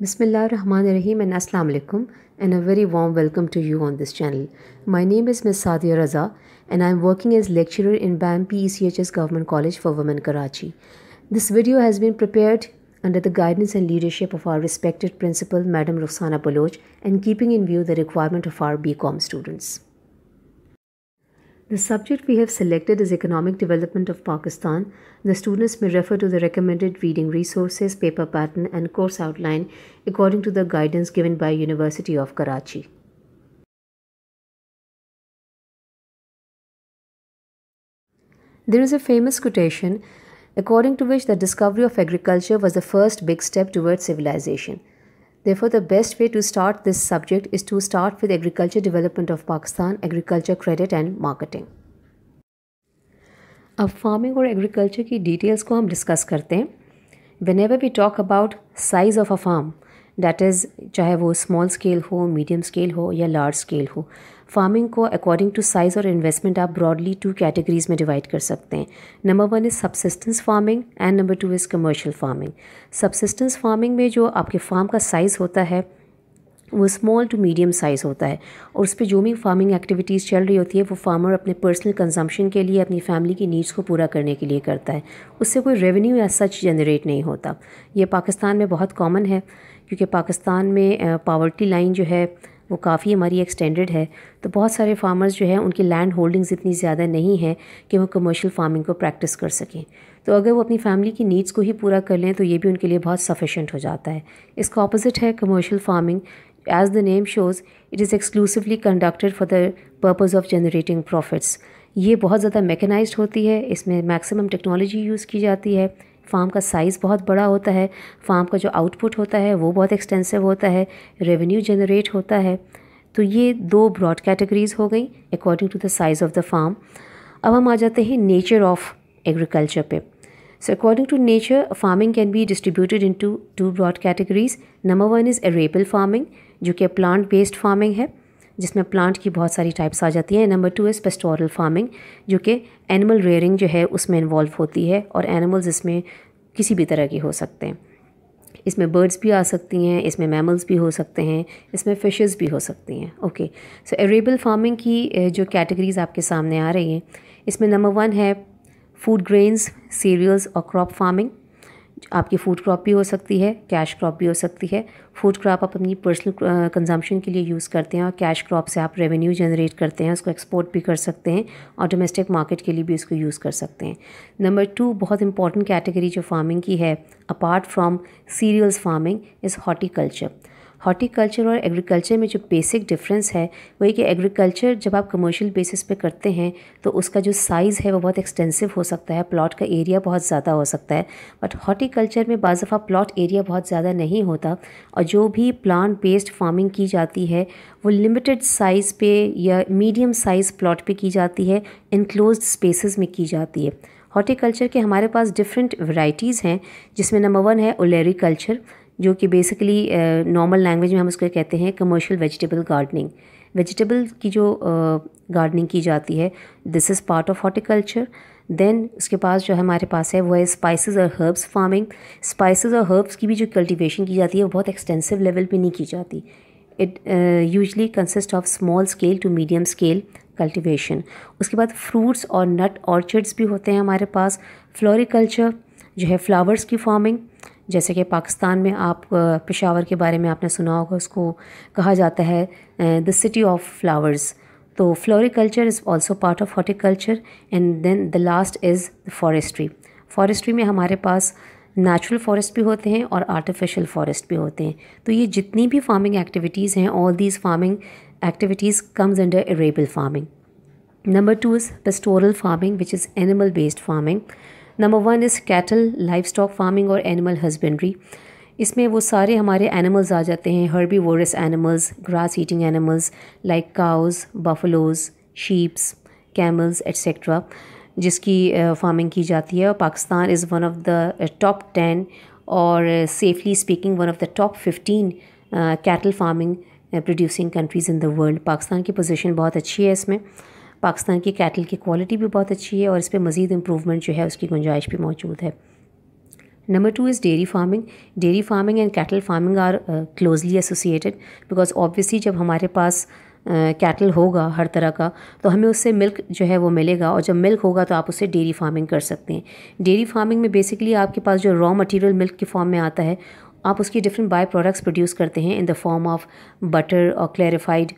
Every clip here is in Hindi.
Bismillahirrahmanirrahim and Assalamu alaikum and a very warm welcome to you on this channel. My name is Ms. Sadia Raza and I am working as lecturer in BAM PECHS Government College for Women Karachi. This video has been prepared under the guidance and leadership of our respected principal Madam Rukhsana Baloch and keeping in view the requirement of our BCom students. The subject we have selected is Economic Development of Pakistan. The students may refer to the recommended reading resources, paper pattern and course outline according to the guidance given by University of Karachi. There is a famous quotation according to which the discovery of agriculture was the first big step towards civilization. Therefore, the best way to start this subject is to start with agriculture development of Pakistan, agriculture credit and marketing. अब फ़ार्मिंग और एग्रीकल्चर की डिटेल्स को हम डिस्कस करते हैं whenever we talk about size of a farm that is चाहे वो स्मॉल स्केल हो मीडियम स्केल हो या लार्ज स्केल हो फ़ार्मिंग को अकॉर्डिंग टू साइज़ और इन्वेस्टमेंट आप ब्रॉडली टू कैटेगरीज में डिवाइड कर सकते हैं। Number one is subsistence farming and number two is commercial farming subsistence farming में जो आपके फार्म का साइज़ होता है, वो स्मॉल टू मीडियम साइज़ होता है और उस पर जो भी फ़ार्मिंग एक्टिविटीज़ चल रही होती है, वो फार्मर अपने पर्सनल कंजम्पशन के लिए, अपनी फैमिली की नीड्स को पूरा करने के लिए करता है। उससे कोई रेवेन्यू या सच जनरेट नहीं होता। ये पाकिस्तान में बहुत कॉमन है, क्योंकि पाकिस्तान में पावर्टी लाइन जो है वो काफ़ी हमारी एक्सटेंडेड है। तो बहुत सारे फार्मर्स जो है, उनकी लैंड होल्डिंग्स इतनी ज़्यादा नहीं है कि वो कमर्शियल फ़ार्मिंग को प्रैक्टिस कर सकें। तो अगर वो अपनी फैमिली की नीड्स को ही पूरा कर लें तो ये भी उनके लिए बहुत सफिशेंट हो जाता है। इसका ऑपोजिट है commercial farming as the name shows it is exclusively conducted for the purpose of generating profits ये बहुत ज़्यादा मैकेनाइज्ड होती है। इसमें मैक्सिमम टेक्नोलॉजी यूज़ की जाती है। फार्म का साइज़ बहुत बड़ा होता है फार्म का जो आउटपुट होता है, वो बहुत एक्सटेंसिव होता है रेवेन्यू जनरेट होता है। तो ये दो ब्रॉड कैटेगरीज हो गई according to the size of the farm अब हम आ जाते हैं नेचर ऑफ़ एग्रीकल्चर पे। So according to nature farming can be distributed into two broad categories number one is arable farming जो कि प्लांट बेस्ड फ़ार्मिंग है। जिसमें प्लांट की बहुत सारी टाइप्स आ जाती हैं। Number two is pastoral farming जो कि एनिमल रेयरिंग जो है, उसमें इन्वॉल्व होती है और एनिमल्स इसमें किसी भी तरह के हो सकते हैं। इसमें बर्ड्स भी आ सकती हैं, इसमें मैमल्स भी हो सकते हैं, इसमें फ़िशेस भी हो सकती हैं। ओके सो एरेबल फ़ार्मिंग की जो कैटेगरीज़ आपके सामने आ रही हैं, इसमें नंबर वन है फ़ूड ग्रेन्स सीरियल्स और क्रॉप फ़ार्मिंग आपकी फ़ूड क्रॉप भी हो सकती है कैश क्रॉप भी हो सकती है। फ़ूड क्रॉप आप अपनी पर्सनल कंजम्पशन के लिए यूज़ करते हैं और कैश क्रॉप से आप रेवेन्यू जनरेट करते हैं, उसको एक्सपोर्ट भी कर सकते हैं और डोमेस्टिक मार्केट के लिए भी उसको यूज़ कर सकते हैं। नंबर टू बहुत इंपॉर्टेंट कैटेगरी जो फ़ार्मिंग की है apart from cereals farming is horticulture horticulture और एग्रीकल्चर में जो बेसिक डिफरेंस है, वही कि एग्रीकल्चर जब आप कमर्शियल बेसिस पे करते हैं तो उसका जो साइज़ है वो बहुत एक्सटेंसिव हो सकता है प्लॉट का एरिया बहुत ज़्यादा हो सकता है। बट हॉर्टिकल्चर में बाज़ दफ़ा प्लॉट एरिया बहुत ज़्यादा नहीं होता और जो भी प्लांट बेस्ड फ़ार्मिंग की जाती है, वो लिमिटेड साइज़ पे या मीडियम साइज़ प्लॉट पे की जाती है इनक्लोज स्पेसेस में की जाती है। हॉर्टिकल्चर के हमारे पास डिफरेंट वैरायटीज़ हैं, जिसमें नंबर वन है ओलेरी कल्चर जो कि बेसिकली नॉर्मल लैंग्वेज में हम उसको कहते हैं कमर्शियल वेजिटेबल गार्डनिंग वेजिटेबल की जो गार्डनिंग uh, की जाती है this is part of horticulture then उसके पास जो हमारे पास है वो है स्पाइसेस और हर्ब्स फ़ार्मिंग स्पाइसेस और हर्ब्स की भी जो कल्टीवेशन की जाती है वो बहुत एक्सटेंसिव लेवल पे नहीं की जाती. It usually consist of small scale to medium scale cultivation उसके बाद फ्रूट्स और नट ऑर्चर्ड्स भी होते हैं हमारे पास. फ्लोरिकल्चर जो है फ्लावर्स की फ़ार्मिंग जैसे कि पाकिस्तान में आप पेशावर के बारे में आपने सुना होगा, उसको कहा जाता है द सिटी ऑफ़ फ्लावर्स. तो floriculture is also part of horticulture and then the last is forestry. Forestry में हमारे पास नेचुरल फॉरेस्ट भी होते हैं और आर्टिफिशियल फॉरेस्ट भी होते हैं। तो ये जितनी भी फ़ार्मिंग एक्टिविटीज़ हैं all these farming activities comes under arable farming number two is pastoral farming which is animal based farming number one is cattle livestock farming और एनिमल हस्बेंड्री इसमें वो सारे हमारे एनिमल्स आ जाते हैं herbivorous animals grass eating animals like cows buffaloes sheeps camels etcetera जिसकी फ़ार्मिंग की जाती है. और Pakistan is one of the top ten और safely speaking one of the top fifteen cattle farming producing countries in the world Pakistan की पोजीशन बहुत अच्छी है इसमें. पाकिस्तान की कैटल की क्वालिटी भी बहुत अच्छी है और इस पर मज़ीद इम्प्रूवमेंट जो है उसकी गुंजाइश भी मौजूद है two is dairy farming. Dairy farming and cattle farming are uh, closely associated because obviously जब हमारे पास कैटल uh, होगा हर तरह का तो हमें उससे मिल्क जो है वो मिलेगा और जब मिल्क होगा तो आप उससे डेयरी फ़ार्मिंग कर सकते हैं डेयरी फ़ार्मिंग में बेसिकली आपके पास जो रॉ मटेरियल मिल्क के फॉर्म में आता है आप उसकी डिफरेंट बाय प्रोडक्ट्स प्रोड्यूस करते हैं in the form of butter और क्लैरिफाइड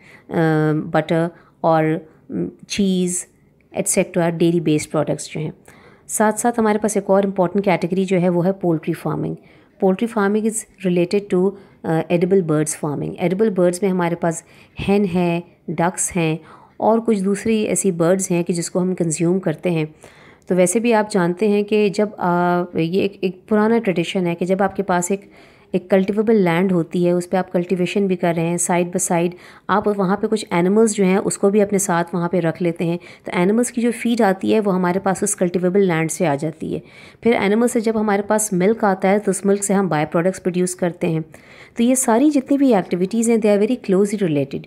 बटर और cheese etcetera dairy based products जो हैं। साथ साथ हमारे पास एक और इंपॉर्टेंट कैटेगरी जो है वो है poultry farming poultry farming is related to edible birds farming edible birds में हमारे पास हैन है डक्स हैं और कुछ दूसरी ऐसी बर्ड्स हैं कि जिसको हम कंज्यूम करते हैं। तो वैसे भी आप जानते हैं कि जब आ, ये एक, एक पुराना ट्रेडिशन है कि जब आपके पास एक एक कल्टिवेबल लैंड होती है, उस पर आप कल्टिवेशन भी कर रहे हैं साइड बाई साइड आप वहाँ पे कुछ एनिमल्स जो हैं, उसको भी अपने साथ वहाँ पे रख लेते हैं। तो एनिमल्स की जो फ़ीड आती है, वो हमारे पास उस कल्टिवेबल लैंड से आ जाती है। फिर एनिमल से जब हमारे पास मिल्क आता है तो उस मिल्क से हम बाय प्रोडक्ट्स प्रोड्यूस करते हैं। तो ये सारी जितनी भी एक्टिविटीज़ हैं they are very closely related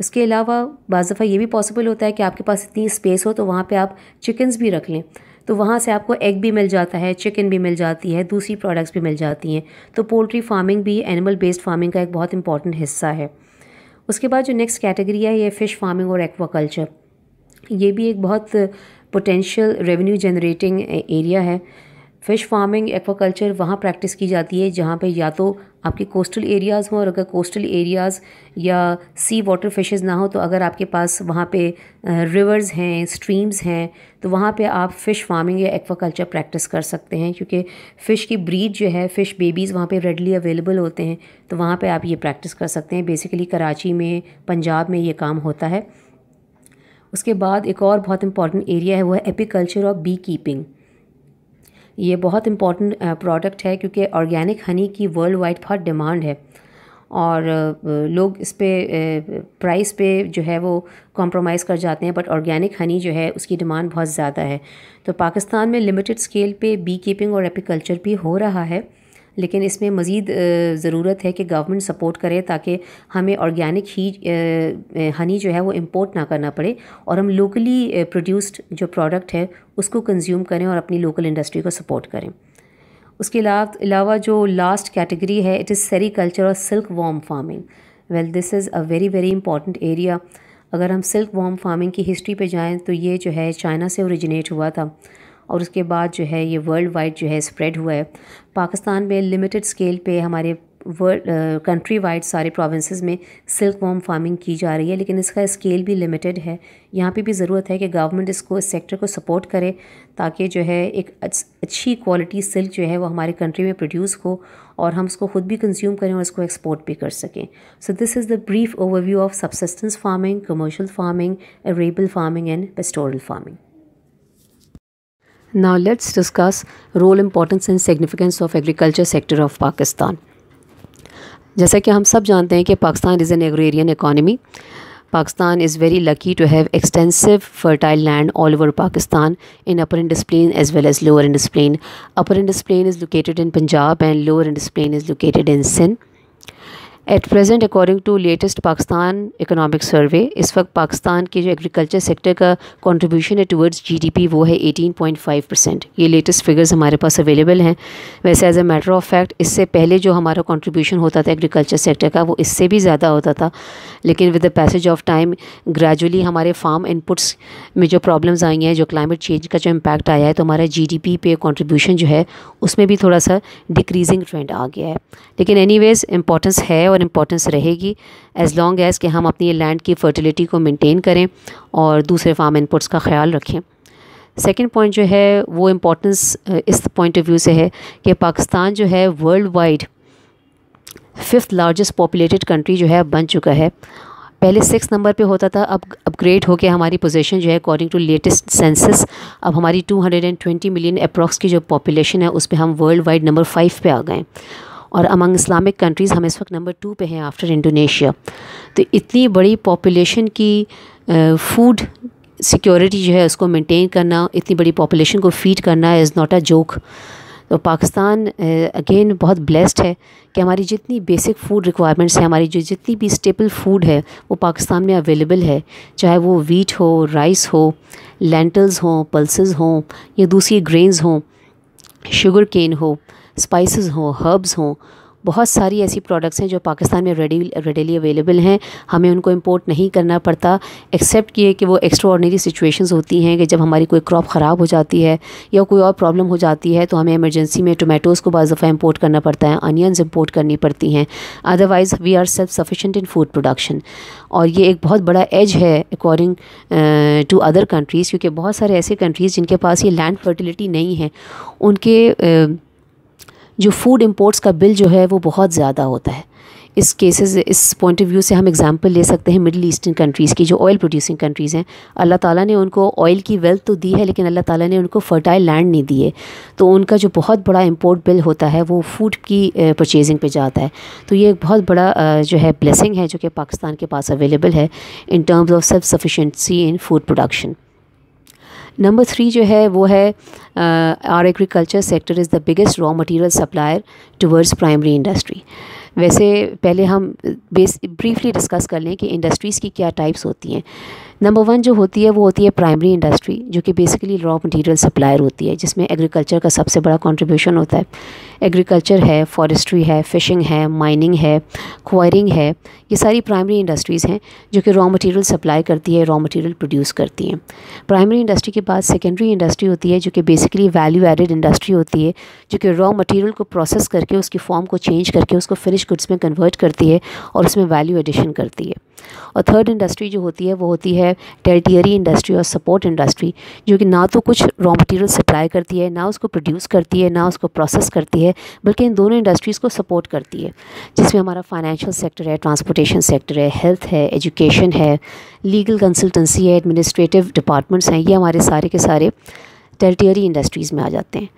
उसके अलावा, बाज़ दफ़ा ये भी पॉसिबल होता है कि आपके पास इतनी स्पेस हो तो वहाँ पर आप चिकन्स भी रख लें। तो वहाँ से आपको एग भी मिल जाता है चिकन भी मिल जाती है, दूसरी प्रोडक्ट्स भी मिल जाती हैं। तो पोल्ट्री फ़ार्मिंग भी एनिमल बेस्ड फ़ार्मिंग का एक बहुत इंपॉर्टेंट हिस्सा है। उसके बाद जो नेक्स्ट कैटेगरी है, ये फ़िश फ़ार्मिंग और एक्वाकल्चर ये भी एक बहुत पोटेंशियल रेवेन्यू जनरेटिंग एरिया है। फ़िश फ़ार्मिंग, एक्वाकल्चर वहाँ प्रैक्टिस की जाती है, जहाँ पे या तो आपके कोस्टल एरियाज़ हों और अगर कोस्टल एरियाज़ या सी वाटर फिशेज़ ना हो तो अगर आपके पास वहाँ पे रिवर्स हैं स्ट्रीम्स हैं तो वहाँ पे आप फ़िश फ़ार्मिंग या एक्वाकल्चर प्रैक्टिस कर सकते हैं, क्योंकि फ़िश की ब्रीड जो है फ़िश बेबीज़ वहाँ पे रेडली अवेलेबल होते हैं तो वहाँ पे आप ये प्रैक्टिस कर सकते हैं। बेसिकली कराची में, पंजाब में ये काम होता है। उसके बाद एक और बहुत इंपॉर्टेंट एरिया है, वो है एपिकल्चर और बी कीपिंग ये बहुत इंपॉर्टेंट प्रोडक्ट है क्योंकि ऑर्गेनिक हनी की वर्ल्ड वाइड बहुत डिमांड है। और लोग इस पर प्राइस पे जो है वो कॉम्प्रोमाइज़ कर जाते हैं बट ऑर्गेनिक हनी जो है उसकी डिमांड बहुत ज़्यादा है। तो पाकिस्तान में लिमिटेड स्केल पे बी कीपिंग और एपिकल्चर भी हो रहा है। लेकिन इसमें मज़ीद ज़रूरत है कि गवर्नमेंट सपोर्ट करे ताकि हमें ऑर्गेनिक ही हनी जो है वो इम्पोर्ट ना करना पड़े और हम लोकली प्रोड्यूस्ड जो प्रोडक्ट है उसको कंज्यूम करें और अपनी लोकल इंडस्ट्री को सपोर्ट करें। उसके अलावा जो लास्ट कैटेगरी है इट इज़ सेरीकल्चर और silk worm farming well this is a very very important area अगर हम सिल्क वॉम फ़ार्मिंग की हिस्ट्री पे जाएँ तो ये जो है चाइना से ओरिजिनेट हुआ था। और उसके बाद जो है ये वर्ल्ड वाइड जो है स्प्रेड हुआ है। पाकिस्तान में लिमिटेड स्केल पे हमारे वर्ल्ड कंट्री वाइड सारे प्रोविंसेस में सिल्क वॉम फ़ार्मिंग की जा रही है, लेकिन इसका स्केल भी लिमिटेड है। यहाँ पे भी ज़रूरत है कि गवर्नमेंट इसको, इस सेक्टर को सपोर्ट करे, ताकि जो है एक अच्छी क्वालिटी सिल्क जो है वो हमारे कंट्री में प्रोड्यूस हो, और हम उसको ख़ुद भी कंज्यूम करें और इसको एक्सपोर्ट भी कर सकें। So this is the brief overview of subsistence farming commercial farming arable farming and pastoral farming Now, let's discuss role importance and significance of agriculture sector of Pakistan. जैसा कि हम सब जानते हैं कि Pakistan is an agrarian economy Pakistan is very lucky to have extensive fertile land all over Pakistan in upper Indus plain as well as lower Indus plain upper Indus plain is located in Punjab and lower Indus plain is located in Sindh at present according to latest Pakistan economic survey इस वक्त पाकिस्तान के जो एग्रीकल्चर सेक्टर का कंट्रीब्यूशन है टुवर्ड्स जीडीपी वो है 18.5 परसेंट ये लेटेस्ट फिगर्स हमारे पास अवेलेबल हैं। वैसे as a matter of fact इससे पहले जो हमारा कंट्रीब्यूशन होता था एग्रीकल्चर सेक्टर का, वो इससे भी ज़्यादा होता था। लेकिन with the passage of time gradually हमारे फार्म इनपुट्स में जो प्रॉब्लम्स आई हैं, जो क्लाइमेट चेंज का जो इम्पैक्ट आया है तो हमारा जीडीपी पे कॉन्ट्रीब्यूशन जो है, उसमें भी थोड़ा सा डिक्रीजिंग ट्रेंड आ गया है। लेकिन एनी वेज़ इम्पोर्टेंस है और इम्पोर्टेंस रहेगी एज़ लॉन्ग एज़ कि हम अपनी लैंड की फर्टिलिटी को मेंटेन करें और दूसरे फार्म इनपुट्स का ख्याल रखें। सेकेंड पॉइंट जो है, वो इम्पोर्टेंस इस पॉइंट ऑफ़ व्यू से है कि पाकिस्तान जो है world wide fifth largest populated country जो है बन चुका है। पहले सिक्स नंबर पे होता था, अब अपग्रेड होकर हमारी पोजीशन जो है अकॉर्डिंग टू लेटेस्ट सेंसस अब हमारी 220 मिलियन अप्रॉक्स की जो पॉपुलेशन है, उस पर हम वर्ल्ड वाइड नंबर फाइव पे आ गए। और अमंग इस्लामिक कंट्रीज़ हम इस वक्त नंबर टू पे हैं आफ्टर इंडोनेशिया तो इतनी बड़ी पॉपुलेशन की फ़ूड सिक्योरिटी जो है उसको मेंटेन करना, इतनी बड़ी पॉपुलेशन को फ़ीड करना इज़ नॉट अ जोक तो पाकिस्तान अगेन बहुत ब्लेस्ड है कि हमारी जितनी बेसिक फ़ूड रिक्वायरमेंट्स हैं, हमारी जो जितनी भी स्टेपल फ़ूड है, वो पाकिस्तान में अवेलेबल है. चाहे वो वीट हो राइस हो लेंटल्स हों पल्सेस हों, या दूसरी ग्रेन्स हों शुगर केन हो स्पाइसेस हों हर्ब्स हों बहुत सारी ऐसी प्रोडक्ट्स हैं जो पाकिस्तान में रेडी रेडीली अवेलेबल हैं। हमें उनको इंपोर्ट नहीं करना पड़ता एक्सेप्ट किए कि वो एक्स्ट्रा ऑर्डनरी सिचुएशंस होती हैं कि जब हमारी कोई क्रॉप ख़राब हो जाती है या कोई और प्रॉब्लम हो जाती है तो हमें इमरजेंसी में टोमेटोज़ को बाज़ दफ़ा इम्पोर्ट करना पड़ता है अनियंस इम्पोर्ट करनी पड़ती हैं। Otherwise we are self sufficient in food production और ये एक बहुत बड़ा एज है अकॉर्डिंग टू अदर कंट्रीज़ क्योंकि बहुत सारे ऐसे कंट्रीज़ जिनके पास ये लैंड फर्टिलिटी नहीं है उनके uh, जो फ़ूड इम्पोर्ट्स का बिल जो है वो बहुत ज़्यादा होता है। इस केसेस इस पॉइंट ऑफ़ व्यू से हम एग्जांपल ले सकते हैं मिडिल ईस्टर्न कंट्रीज़ की, जो ऑयल प्रोड्यूसिंग कंट्रीज़ हैं। अल्लाह ताला ने उनको ऑयल की वेल्थ तो दी है, लेकिन अल्लाह ताला ने उनको फर्टाइल लैंड नहीं दिए तो उनका जो बहुत बड़ा इंपोर्ट बिल होता है, वो फ़ूड की परचेजिंग पे जाता है। तो ये एक बहुत बड़ा जो है ब्लेसिंग है, जो कि पाकिस्तान के पास अवेलेबल है in terms of self sufficiency in food production number three जो है, वो है our agriculture sector is the biggest raw material supplier towards primary industry वैसे पहले हम बेस ब्रीफली डिस्कस कर लें कि इंडस्ट्रीज़ की क्या टाइप्स होती हैं। नंबर वन जो होती है, वो होती है प्राइमरी इंडस्ट्री जो कि बेसिकली रॉ मटेरियल सप्लायर होती है, जिसमें एग्रीकल्चर का सबसे बड़ा कंट्रीब्यूशन होता है। एग्रीकल्चर है फॉरेस्ट्री है फ़िशिंग है माइनिंग है क्वायरिंग है, ये सारी प्राइमरी इंडस्ट्रीज़ हैं, जो कि रॉ मटेरियल सप्लाई करती है रॉ मटेरियल प्रोड्यूस करती हैं। प्राइमरी इंडस्ट्री के बाद सेकेंडरी इंडस्ट्री होती है, जो कि बेसिकली वैल्यू एडेड इंडस्ट्री होती है, जो कि रॉ मटेरियल को प्रोसेस करके, उसकी फॉर्म को चेंज करके, उसको फिनिश गुड्स में कन्वर्ट करती है और उसमें वैल्यू एडिशन करती है। और थर्ड इंडस्ट्री जो होती है, वो होती है टेरिटियरी इंडस्ट्री और सपोर्ट इंडस्ट्री जो कि ना तो कुछ रॉ मटेरियल सप्लाई करती है, ना उसको प्रोड्यूस करती है, ना उसको प्रोसेस करती है, बल्कि इन दोनों इंडस्ट्रीज़ को सपोर्ट करती है, जिसमें हमारा फाइनेंशियल सेक्टर है ट्रांसपोर्टेशन सेक्टर है हेल्थ है एजुकेशन है लीगल कंसल्टेंसी है एडमिनिस्ट्रेटिव डिपार्टमेंट्स हैं, ये हमारे सारे के सारे टेरिटियरी इंडस्ट्रीज़ में आ जाते हैं।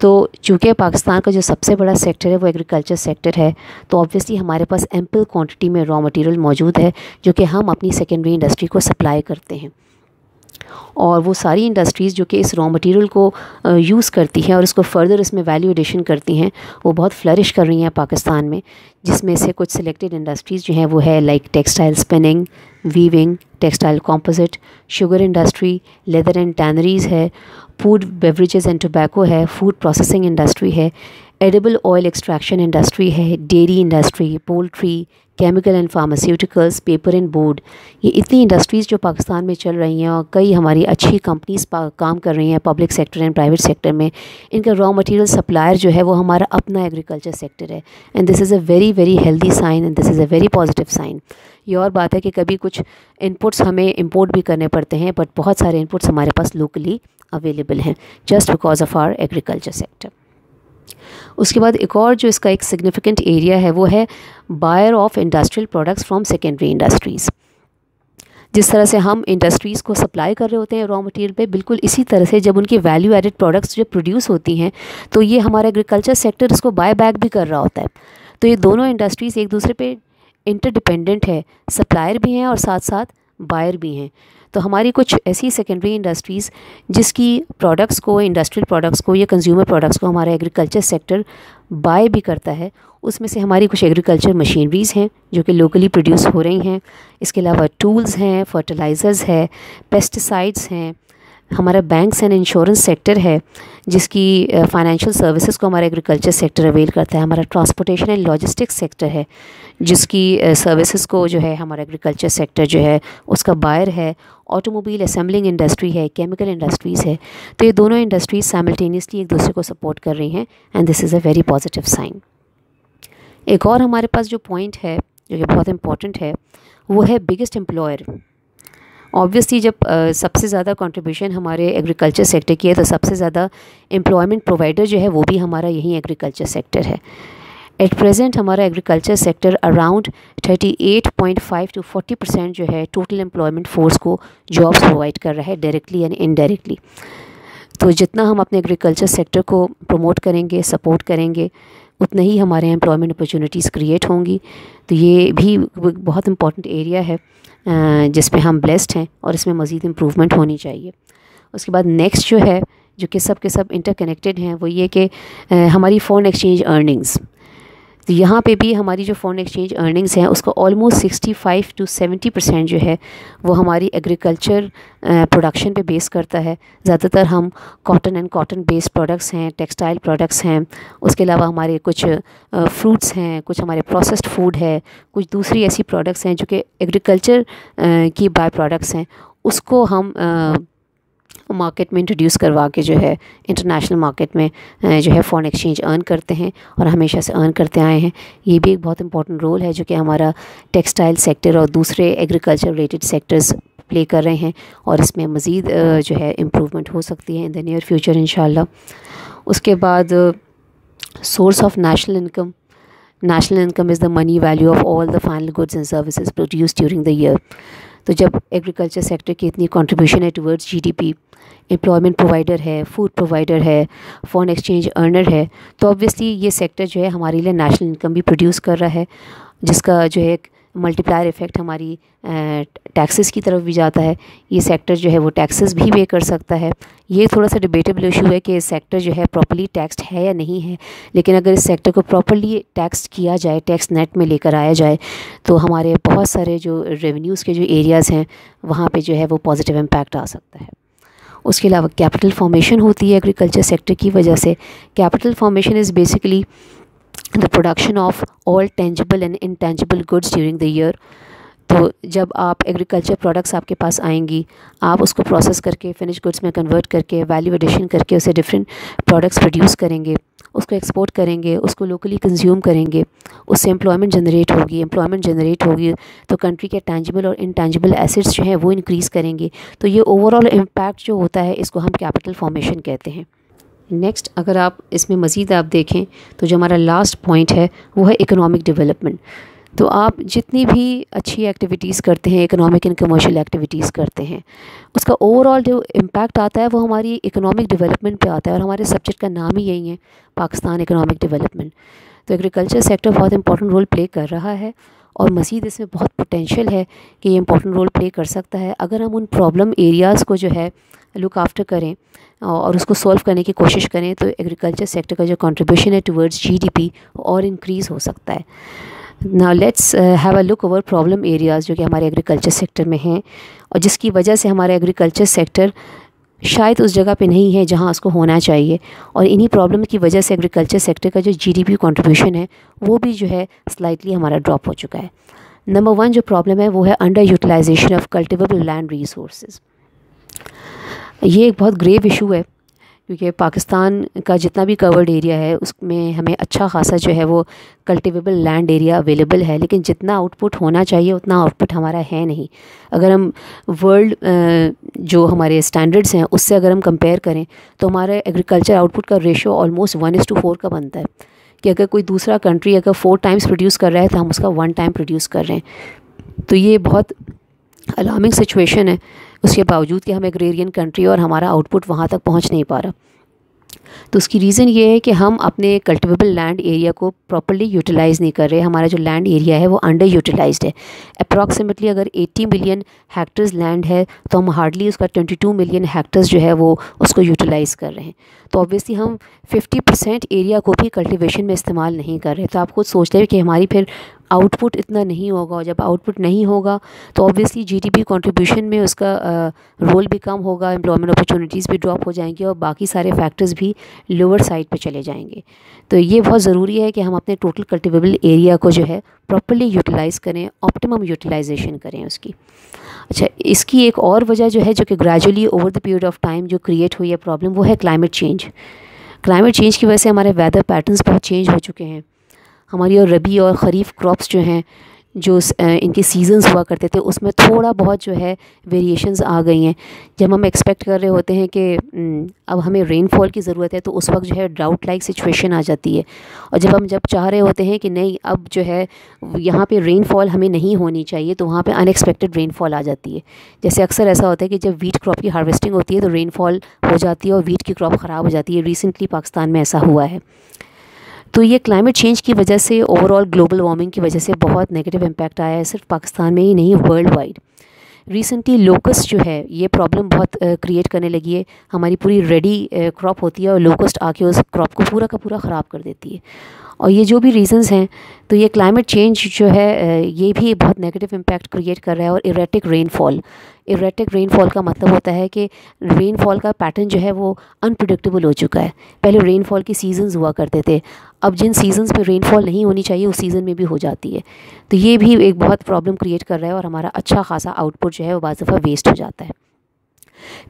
तो चूँकि पाकिस्तान का जो सबसे बड़ा सेक्टर है, वो एग्रीकल्चर सेक्टर है तो ऑब्वियसली हमारे पास एम्पल क्वांटिटी में रॉ मटेरियल मौजूद है, जो कि हम अपनी सेकेंडरी इंडस्ट्री को सप्लाई करते हैं। और वो सारी इंडस्ट्रीज़ जो कि इस रॉ मटेरियल को यूज़ करती हैं और इसको फर्दर इसमें वैल्यू एडिशन करती हैं, वो बहुत फ्लरिश कर रही हैं पाकिस्तान में, जिसमें से कुछ सिलेक्टेड इंडस्ट्रीज़ जो हैं वो है like textile spinning weaving textile composite sugar industry leather and tanneries है फ़ूड बेवरेजेस एंड टोबैको है फ़ूड प्रोसेसिंग इंडस्ट्री है एडिबल ऑयल एक्सट्रैक्शन इंडस्ट्री है dairy industry poultry chemical and pharmaceuticals paper and board ये इतनी इंडस्ट्रीज़ जो पाकिस्तान में चल रही हैं और कई हमारी अच्छी कंपनीज़ काम कर रही हैं public sector and private sector में, इनका रॉ मटेरियल सप्लायर जो है वो हमारा अपना एग्रीकल्चर सेक्टर है। And this is a very very healthy sign and this is a very positive sign ये और बात है कि कभी कुछ इनपुट्स हमें इम्पोर्ट भी करने पड़ते हैं बट बहुत सारे इनपुट्स हमारे पास लोकली अवेलेबल हैं just because of our agriculture sector उसके बाद एक और जो इसका एक सिग्निफिकेंट एरिया है, वो है buyer of industrial products from secondary industries जिस तरह से हम इंडस्ट्रीज़ को सप्लाई कर रहे होते हैं रॉ मटेरियल पे, बिल्कुल इसी तरह से जब उनकी वैल्यू एडेड प्रोडक्ट्स जब प्रोड्यूस होती हैं तो ये हमारा एग्रीकल्चर सेक्टर इसको बाय बैक भी कर रहा होता है। तो ये दोनों इंडस्ट्रीज़ एक दूसरे पे इंटरडिपेंडेंट है सप्लायर भी हैं और साथ साथ बायर भी हैं। तो हमारी कुछ ऐसी सेकेंडरी इंडस्ट्रीज़ जिसकी प्रोडक्ट्स को इंडस्ट्रियल प्रोडक्ट्स को, या कंज्यूमर प्रोडक्ट्स को हमारा एग्रीकल्चर सेक्टर बाय भी करता है, उसमें से हमारी कुछ एग्रीकल्चर मशीनरीज़ हैं, जो कि लोकली प्रोड्यूस हो रही हैं। इसके अलावा टूल्स हैं फर्टिलाइज़र्स है पेस्टिसाइड्स हैं हमारा बैंक्स एंड इंश्योरेंस सेक्टर है, जिसकी फाइनेंशियल सर्विसेज़ को हमारा एग्रीकल्चर सेक्टर अवेल करता है, हमारा ट्रांसपोर्टेशन एंड लॉजिस्टिक्स सेक्टर है, जिसकी सर्विसेज़ को जो है, हमारा एग्रीकल्चर सेक्टर जो है, उसका बायर है ऑटोमोबाइल असेंबलिंग इंडस्ट्री है केमिकल इंडस्ट्रीज़ है तो ये दोनों इंडस्ट्रीज़ साइमल्टेनियसली एक दूसरे को सपोर्ट कर रही हैं and this is a very positive sign एक और हमारे पास जो पॉइंट है, जो कि बहुत इंपॉर्टेंट है, वो है बिगेस्ट एम्प्लॉयर ऑब्वियसली जब आ, सबसे ज़्यादा कंट्रीब्यूशन हमारे एग्रीकल्चर सेक्टर की है तो सबसे ज़्यादा एम्प्लॉयमेंट प्रोवाइडर जो है वो भी हमारा यही एग्रीकल्चर सेक्टर है। एट प्रेजेंट हमारा agriculture sector around 38.5 to 40 percent जो है टोटल एम्प्लॉयमेंट फोर्स को जॉब्स प्रोवाइड कर रहा है डायरेक्टली यानी इनडायरेक्टली तो जितना हम अपने एग्रीकल्चर सेक्टर को प्रमोट करेंगे सपोर्ट करेंगे उतना ही हमारे एम्प्लॉयमेंट अपॉर्चुनिटीज़ क्रिएट होंगी। तो ये भी बहुत इंपॉर्टेंट एरिया है जिस हम ब्लेस्ड हैं और इसमें मज़ीद इम्प्रूवमेंट होनी चाहिए। उसके बाद नेक्स्ट जो है, जो कि सब के सब इंटरकनेक्टेड हैं, वो ये कि हमारी फ़ोन एक्सचेंज अर्निंग्स तो यहाँ पे भी हमारी जो फॉरेन एक्सचेंज अर्निंग्स हैं, उसका almost sixty five to seventy percent जो है, वो हमारी एग्रीकल्चर प्रोडक्शन पे बेस करता है। ज़्यादातर हम cotton and cotton based products हैं टेक्सटाइल प्रोडक्ट्स हैं, उसके अलावा हमारे कुछ फ्रूट्स हैं, कुछ हमारे प्रोसेस्ड फ़ूड है, कुछ दूसरी ऐसी प्रोडक्ट्स हैं जो कि एग्रीकल्चर की बाय प्रोडक्ट्स हैं। उसको हम मार्केट में इंट्रोड्यूस करवा के जो है इंटरनेशनल मार्केट में जो है फ़ॉरन एक्सचेंज अर्न करते हैं और हमेशा से अर्न करते आए हैं। ये भी एक बहुत इंपॉर्टेंट रोल है जो कि हमारा टेक्सटाइल सेक्टर और दूसरे एग्रीकल्चर रिलेटेड सेक्टर्स प्ले कर रहे हैं और इसमें मज़ीद जो है इम्प्रूवमेंट हो सकती है in the near future in उसके बाद source of national income national income is the money value of all the final goods and services produce during the year तो जब एग्रीकल्चर सेक्टर की इतनी कंट्रीब्यूशन है टुवर्ड्स जीडीपी एम्प्लॉयमेंट प्रोवाइडर है फ़ूड प्रोवाइडर है फॉरेन एक्सचेंज अर्नर है तो ऑब्वियसली ये सेक्टर जो है हमारे लिए नेशनल इनकम भी प्रोड्यूस कर रहा है, जिसका जो है मल्टीप्लायर इफ़ेक्ट हमारी टैक्सेस की तरफ़ भी जाता है। ये सेक्टर जो है वो टैक्सेस भी पे कर सकता है। ये थोड़ा सा डिबेटेबल इशू है कि सेक्टर जो है प्रॉपर्ली टैक्सड है या नहीं है। लेकिन अगर इस सेक्टर को प्रॉपर्ली टैक्स किया जाए टैक्स नेट में लेकर आया जाए तो हमारे बहुत सारे जो रेवेन्यूज़ के जो एरियाज़ हैं, वहाँ पर जो है वो पॉजिटिव इम्पैक्ट आ सकता है। उसके अलावा कैपिटल फॉर्मेशन होती है एग्रीकल्चर सेक्टर की वजह से। Capital formation is basically the production of all tangible and intangible goods during the year तो जब आप एग्रीकल्चर प्रोडक्ट्स आपके पास आएँगी, आप उसको प्रोसेस करके फिनिश गुड्स में कन्वर्ट करके वैल्यू एडिशन करके उसे डिफरेंट प्रोडक्ट्स प्रोड्यूस करेंगे, उसको एक्सपोर्ट करेंगे, उसको लोकली कंज्यूम करेंगे, उससे एम्प्लॉयमेंट जनरेट होगी एम्प्लॉयमेंट जनरेट होगी तो कंट्री के टेंजिबल और इनटेंजिबल एसेट्स जो हैं वो इंक्रीज़ करेंगे। तो ये ओवरऑल इम्पैक्ट जो होता है, इसको हम कैपिटल फॉर्मेशन कहते हैं। नेक्स्ट अगर आप इसमें मज़ीद आप देखें तो जो हमारा लास्ट पॉइंट है, वो है इकोनॉमिक डेवलपमेंट तो आप जितनी भी अच्छी एक्टिविटीज़ करते हैं इकोनॉमिक एंड कमर्शियल एक्टिविटीज़ करते हैं, उसका ओवरऑल जो इम्पैक्ट आता है, वो हमारी इकोनॉमिक डेवलपमेंट पे आता है और हमारे सब्जेक्ट का नाम ही यही है, पाकिस्तान इकोनॉमिक डेवलपमेंट तो एग्रीकल्चर सेक्टर बहुत इंपॉर्टेंट रोल प्ले कर रहा है और मज़ीद इसमें बहुत पोटेंशियल है कि ये इंपॉर्टेंट रोल प्ले कर सकता है. अगर हम उन प्रॉब्लम एरियाज़ को जो है लुक आफ्टर करें और उसको सॉल्व करने की कोशिश करें तो एग्रीकल्चर सेक्टर का जो कंट्रीब्यूशन है टुवर्ड्स जीडीपी और इंक्रीज़ हो सकता है। ना let's have a look over problem areas जो कि हमारे एग्रीकल्चर सेक्टर में हैं और जिसकी वजह से हमारा एग्रीकल्चर सेक्टर शायद उस जगह पे नहीं है जहाँ उसको होना चाहिए और इन्हीं प्रॉब्लम की वजह से एग्रीकल्चर सेक्टर का जो जीडीपी कंट्रीब्यूशन है, वो भी जो है स्लाइटली हमारा ड्रॉप हो चुका है। नंबर वन जो प्रॉब्लम है, वो है under utilisation of cultivable land resource ये एक बहुत ग्रेव इशू है, क्योंकि पाकिस्तान का जितना भी कवर्ड एरिया है, उसमें हमें अच्छा खासा जो है वो कल्टिवेबल लैंड एरिया अवेलेबल है, लेकिन जितना आउटपुट होना चाहिए, उतना आउटपुट हमारा है नहीं। अगर हम वर्ल्ड जो हमारे स्टैंडर्ड्स हैं, उससे अगर हम कंपेयर करें तो हमारे एग्रीकल्चर आउटपुट का ratio almost one is to four का बनता है। कि अगर कोई दूसरा कंट्री अगर फोर टाइम्स प्रोड्यूस कर रहा है तो हम उसका वन टाइम प्रोड्यूस कर रहे हैं। तो ये बहुत अलार्मिंग सिचुएशन है। उसके बावजूद कि हम एग्रेरियन कंट्री और हमारा आउटपुट वहाँ तक पहुँच नहीं पा रहा। तो उसकी रीज़न ये है कि हम अपने कल्टिवेबल लैंड एरिया को प्रॉपरली यूटिलाइज़ नहीं कर रहे। हमारा जो लैंड एरिया है वो अंडर यूटिलाइज है। अप्रॉक्सीमेटली अगर 80 मिलियन हेक्टर्स लैंड है तो हम हार्डली उसका 22 मिलियन हेक्टर्स जो है वो उसको यूटिलाइज़ कर रहे हैं। तो ऑब्वियसली हम 50 परसेंट एरिया को भी कल्टिवेशन में इस्तेमाल नहीं कर रहे। तो आप खुद सोच रहे कि हमारी फिर आउटपुट इतना नहीं होगा और जब आउटपुट नहीं होगा तो ऑब्वियसली जीडीपी कंट्रीब्यूशन में उसका रोल भी कम होगा एम्प्लॉयमेंट अपॉर्चुनिटीज़ भी ड्रॉप हो जाएँगी और बाकी सारे फैक्टर्स भी लोअर साइड पे चले जाएँगे। तो ये बहुत ज़रूरी है कि हम अपने टोटल कल्टिवेबल एरिया को जो है प्रॉपरली यूटिलाइज़ करें ऑप्टिमम यूटिलाइजेशन करें उसकी। अच्छा इसकी एक और वजह जो है, जो कि gradually over the period of time जो क्रिएट हुई है प्रॉब्लम वो है क्लाइमेट चेंज क्लाइमेट चेंज की वजह से हमारे वेदर पैटर्न्स बहुत चेंज हो चुके हैं। हमारी और रबी और ख़रीफ क्रॉप्स जो हैं, जो इनके सीजन्स हुआ करते थे, उसमें थोड़ा बहुत जो है वेरिएशंस आ गई हैं। जब हम एक्सपेक्ट कर रहे होते हैं कि अब हमें रेनफॉल की ज़रूरत है तो उस वक्त जो है ड्राउट लाइक सिचुएशन आ जाती है। और जब हम, जब चाह रहे होते हैं कि नहीं, अब जो है, यहाँ पे रेनफॉल हमें नहीं होनी चाहिए तो वहाँ पे अनएक्सपेक्टेड रेनफॉल आ जाती है। जैसे अक्सर ऐसा होता है कि जब वीट क्रॉप की हार्वेस्टिंग होती है तो रेनफॉल हो जाती है और वीट की क्रॉप ख़राब हो जाती है। रिसेंटली पाकिस्तान में ऐसा हुआ है। तो ये क्लाइमेट चेंज की वजह से ओवरऑल ग्लोबल वार्मिंग की वजह से बहुत नेगेटिव इम्पैक्ट आया है, सिर्फ़ पाकिस्तान में ही नहीं वर्ल्ड वाइड रिसेंटली लोकस्ट जो है, ये प्रॉब्लम बहुत क्रिएट करने लगी है. हमारी पूरी रेडी क्रॉप होती है और लोकस्ट आके उस क्रॉप को पूरा का पूरा ख़राब कर देती है. और ये जो भी रीज़न्स हैं तो ये क्लाइमेट चेंज जो है ये भी बहुत नेगेटिव इम्पैक्ट क्रिएट कर रहा है और इरेटिक रेनफॉल इरेटिक रेनफॉल का मतलब होता है कि रेनफॉल का पैटर्न जो है वो अनप्रडिक्टेबल हो चुका है। पहले रेनफॉल की सीजन्स हुआ करते थे। अब जिन सीजन्स पे रेनफॉल नहीं होनी चाहिए, उस सीज़न में भी हो जाती है। तो ये भी एक बहुत प्रॉब्लम क्रिएट कर रहा है और हमारा अच्छा खासा आउटपुट जो है वो बाज़ दफ़ा वेस्ट हो जाता है।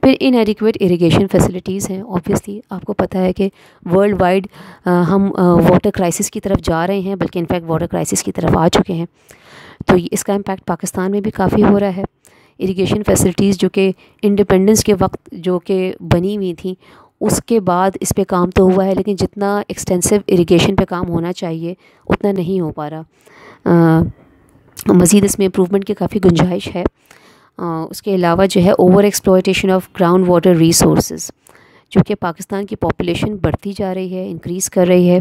फिर इन एडिक्वेट इरीगेशन फैसिलिटीज़ हैं ऑब्वियसली आपको पता है कि वर्ल्ड वाइड हम वाटर क्राइसिस की तरफ़ जा रहे हैं, बल्कि इनफैक्ट वाटर क्राइसिस की तरफ़ आ चुके हैं। तो इसका इम्पैक्ट पाकिस्तान में भी काफ़ी हो रहा है। इरिगेशन फैसिलिटीज़ जो कि इंडिपेंडेंस के वक्त जो कि बनी हुई थी, उसके बाद इस पर काम तो हुआ है, लेकिन जितना एक्सटेंसिव इरिगेशन पे काम होना चाहिए, उतना नहीं हो पा रहा। मज़ीद इसमें इम्प्रूवमेंट की काफ़ी गुंजाइश है। उसके अलावा जो है over exploitation of ground water resource चूँकि पाकिस्तान की पॉपुलेशन बढ़ती जा रही है इंक्रीज़ कर रही है।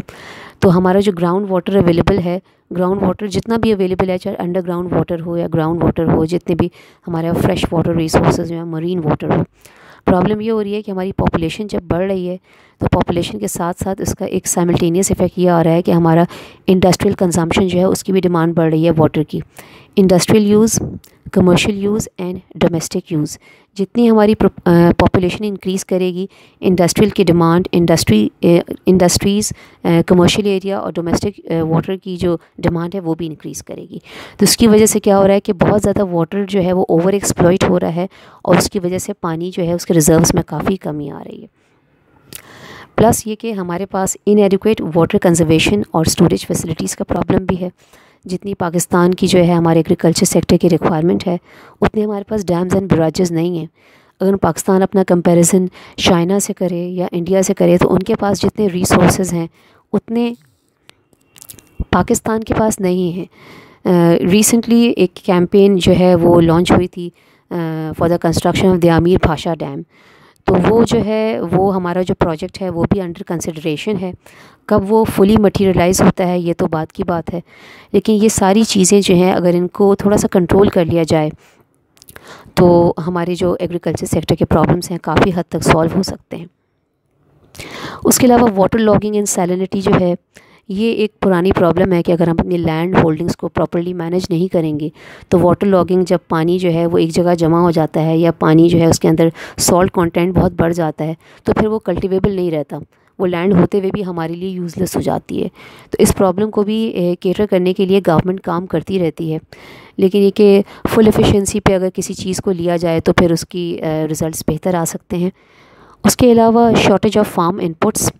तो हमारा जो ग्राउंड वाटर अवेलेबल है ग्राउंड वाटर जितना भी अवेलेबल है, चाहे अंडरग्राउंड वाटर हो या ग्राउंड वाटर हो, जितने भी हमारे फ्रेश वाटर रिसोर्स हो या मरीन वाटर हो प्रॉब्लम ये हो रही है कि हमारी पॉपुलेशन जब बढ़ रही है तो पॉपुलेशन के साथ साथ इसका एक साइमल्टेनियस इफ़ेक्ट ये आ रहा है कि हमारा इंडस्ट्रियल कंजम्पशन जो है, उसकी भी डिमांड बढ़ रही है वाटर की। Industrial use commercial use and domestic use जितनी हमारी पॉपुलेशन इंक्रीज़ करेगी इंडस्ट्रियल की demand industry industries commercial area और डोमेस्टिक वाटर की जो डिमांड है, वो भी इंक्रीज़ करेगी। तो उसकी वजह से क्या हो रहा है कि बहुत ज़्यादा वाटर जो है, वो ओवर एक्सप्लॉइट हो रहा है और उसकी वजह से पानी जो है, उसके रिज़र्व्स में काफ़ी कमी आ रही है। प्लस ये कि हमारे पास इनएडिक्वेट वाटर कंजर्वेशन और स्टोरेज फैसिलिटीज़ का प्रॉब्लम भी है। जितनी पाकिस्तान की जो है हमारे एग्रीकल्चर सेक्टर की रिक्वायरमेंट है, उतने हमारे पास डैम्स एंड बराजेस नहीं हैं। अगर पाकिस्तान अपना कंपैरिजन चाइना से करे या इंडिया से करे तो उनके पास जितने रिसोर्स हैं, उतने पाकिस्तान के पास नहीं हैं। रिसेंटली एक कैंपेन जो है वो लॉन्च हुई थी for the construction of the Diamer Bhasha dam तो वो जो है, वो हमारा जो प्रोजेक्ट है, वो भी अंडर कंसिड्रेशन है। कब वो फुली मटीरियलाइज़ होता है, ये तो बात की बात है। लेकिन ये सारी चीज़ें जो हैं, अगर इनको थोड़ा सा कंट्रोल कर लिया जाए तो हमारे जो एग्रीकल्चर सेक्टर के प्रॉब्लम्स हैं, काफ़ी हद तक सॉल्व हो सकते हैं। उसके अलावा वाटर लॉगिंग एंड सैलिनिटी जो है ये एक पुरानी प्रॉब्लम है कि अगर हम अपनी लैंड होल्डिंग्स को प्रॉपरली मैनेज नहीं करेंगे तो वाटर लॉगिंग जब पानी जो है वो एक जगह जमा हो जाता है या पानी जो है उसके अंदर सॉल्ट कंटेंट बहुत बढ़ जाता है तो फिर वो कल्टिवेबल नहीं रहता। वो लैंड होते हुए भी हमारे लिए यूज़लेस हो जाती है। तो इस प्रॉब्लम को भी केटर करने के लिए गवर्नमेंट काम करती रहती है। लेकिन ये कि फुल एफिशिएंसी पे अगर किसी चीज़ को लिया जाए तो फिर उसकी रिज़ल्ट्स बेहतर आ सकते हैं। उसके अलावा शॉर्टेज ऑफ़ फार्म इनपुट्स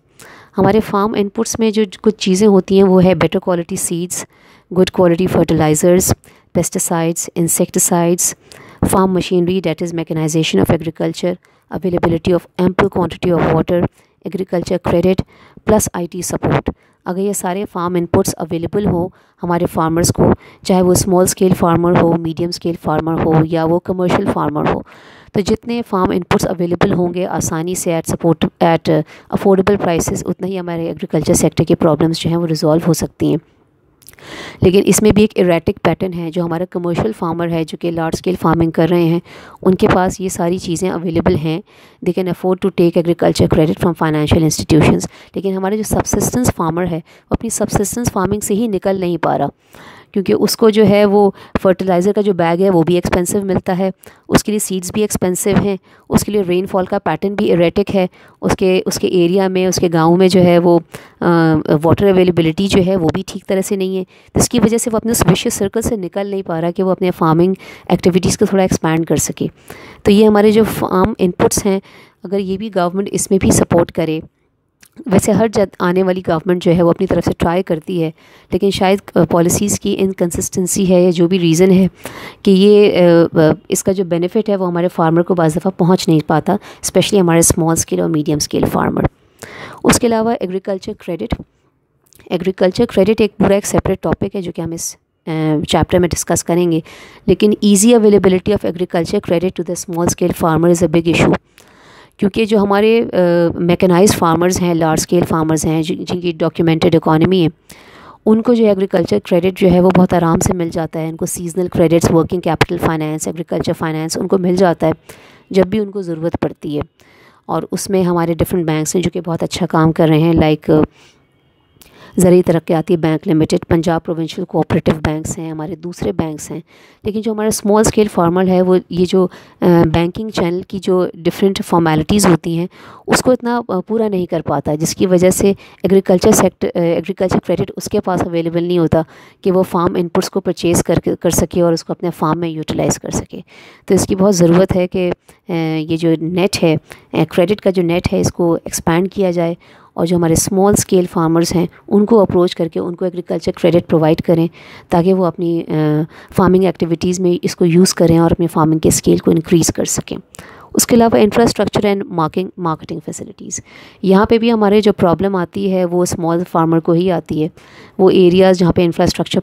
हमारे फार्म इनपुट्स में जो कुछ चीज़ें होती हैं, वो है better quality seeds good quality fertilisers pesticides insecticides farm machinery that is mechanisation of agriculture availability of ample quantity of water agriculture credit plus IT support अगर ये सारे फार्म इनपुट्स अवेलेबल हो हमारे फार्मर्स को, चाहे वो स्मॉल स्केल फार्मर हो मीडियम स्केल फार्मर हो, या वो कमर्शियल फार्मर हो तो जितने फार्म इनपुट्स अवेलेबल होंगे आसानी से at support at affordable prices उतना ही हमारे एग्रीकल्चर सेक्टर की प्रॉब्लम्स जो हैं वो रिजॉल्व हो सकती हैं। लेकिन इसमें भी एक इरेटिक पैटर्न है, जो हमारा कमर्शियल फार्मर है, जो कि लार्ज स्केल फ़ार्मिंग कर रहे हैं, उनके पास ये सारी चीज़ें अवेलेबल हैं। They can afford to take agriculture credit from financial institutions लेकिन हमारे जो सबसिस्टेंस फार्मर है, वो अपनी सबसिस्टेंस फ़ार्मिंग से ही निकल नहीं पा रहा। क्योंकि उसको जो है वो फर्टिलाइज़र का जो बैग है वो भी एक्सपेंसिव मिलता है। उसके लिए सीड्स भी एक्सपेंसिव हैं। उसके लिए रेनफॉल का पैटर्न भी इरेटिक है। उसके उसके एरिया में, उसके गाँव में जो है वो वाटर अवेलेबिलिटी जो है वो भी ठीक तरह से नहीं है। जिसकी वजह से वो अपने उस विशेष सर्कल से निकल नहीं पा रहा कि वो अपने फ़ार्मिंग एक्टिविटीज़ को थोड़ा एक्सपैंड कर सके। तो ये हमारे जो फार्म इनपुट्स हैं, अगर ये भी गवर्नमेंट इसमें भी सपोर्ट करे वैसे हर जब आने वाली गवर्नमेंट जो है वो अपनी तरफ़ से ट्राई करती है, लेकिन शायद पॉलिसीज़ की इनकन्सिस्टेंसी है या जो भी रीज़न है कि ये इसका जो बेनिफिट है वो हमारे फार्मर को बज़ दफ़ा पहुँच नहीं पाता स्पेशली हमारे स्मॉल स्केल और मीडियम स्केल फार्मर उसके अलावा एग्रीकल्चर क्रेडिट एग्रीकल्चर क्रेडिट एक पूरा एक सेपरेट टॉपिक है जो कि हम इस चैप्टर में डिस्कस करेंगे, लेकिन easy availability of agriculture credit to the small scale farmer is a big issue क्योंकि जो हमारे मेकनइज फार्मर्स हैं लार्ज स्केल फार्मर्स हैं जिनकी डॉक्यूमेंटेड इकानमी है, उनको जो एग्रीकल्चर क्रेडिट जो है वो बहुत आराम से मिल जाता है। उनको seasonal credits working capital finance agriculture finance उनको मिल जाता है, जब भी उनको ज़रूरत पड़ती है। और उसमें हमारे डिफरेंट बैंक्स हैं जो कि बहुत अच्छा काम कर रहे हैं like Zarai Taraqiati Bank Limited Punjab Provincial Cooperative Banks हैं, हमारे दूसरे बैंक्स हैं। लेकिन जो हमारा स्मॉल स्केल फार्मर है, वो ये जो बैंकिंग चैनल की जो डिफरेंट फॉर्मेलिटीज़ होती हैं, उसको इतना पूरा नहीं कर पाता जिसकी वजह से एग्रीकल्चर सेक्टर एग्रीकल्चर क्रेडिट उसके पास अवेलेबल नहीं होता कि वो फार्म इनपुट्स को परचेज़ कर कर सके और उसको अपने फार्म में यूटिलाइज़ कर सके। तो इसकी बहुत ज़रूरत है कि ये जो नेट है क्रेडिट का जो नेट है, इसको एक्सपैंड किया जाए और जो हमारे स्मॉल स्केल फार्मर्स हैं, उनको अप्रोच करके, उनको एग्रीकल्चर क्रेडिट प्रोवाइड करें, ताकि वो अपनी फ़ार्मिंग एक्टिविटीज़ में इसको यूज़ करें और अपनी फ़ार्मिंग के स्केल को इनक्रीज़ कर सकें। उसके अलावा infrastructure and marking marketing facilities यहाँ पे भी हमारे जो प्रॉब्लम आती है, वो स्मॉल फार्मर को ही आती है। वो एरियाज़ जहाँ पे इंफ्रास्ट्रक्चर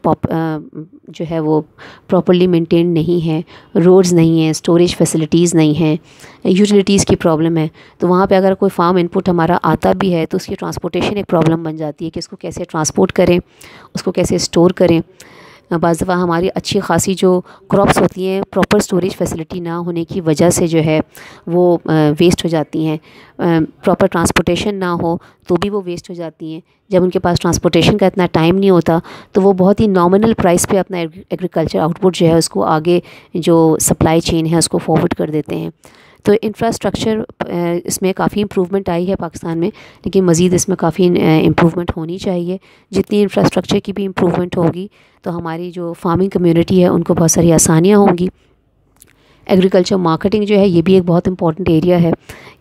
जो है वो प्रॉपरली मेंटेन नहीं है रोड्स नहीं हैं स्टोरेज फैसिलिटीज़ नहीं हैं यूटिलिटीज़ की प्रॉब्लम है तो वहाँ पे अगर कोई फार्म इनपुट हमारा आता भी है तो उसकी ट्रांसपोर्टेशन एक प्रॉब्लम बन जाती है कि उसको कैसे ट्रांसपोर्ट करें, उसको कैसे स्टोर करें। बाज़ दफ़ा हमारी अच्छी खासी जो क्रॉप्स होती हैं प्रॉपर स्टोरेज फैसिलिटी ना होने की वजह से जो है, वो वेस्ट हो जाती हैं। प्रॉपर ट्रांसपोर्टेशन ना हो तो भी वो वेस्ट हो जाती हैं। जब उनके पास ट्रांसपोर्टेशन का इतना टाइम नहीं होता तो वो बहुत ही नॉमिनल प्राइस पे अपना एग्रीकल्चर आउटपुट जो है, उसको आगे जो सप्लाई चेन है, उसको फॉरवर्ड कर देते हैं। तो इंफ्रास्ट्रक्चर इसमें काफ़ी इम्प्रूवमेंट आई है पाकिस्तान में, लेकिन मज़ीद इसमें काफ़ी इम्प्रूवमेंट होनी चाहिए। जितनी इंफ्रास्ट्रक्चर की भी इम्प्रूवमेंट होगी तो हमारी जो फ़ार्मिंग कम्यूनिटी है, उनको बहुत सारी आसानियाँ होंगी। एग्रीकल्चर मार्केटिंग जो है, ये भी एक बहुत इंपॉर्टेंट एरिया है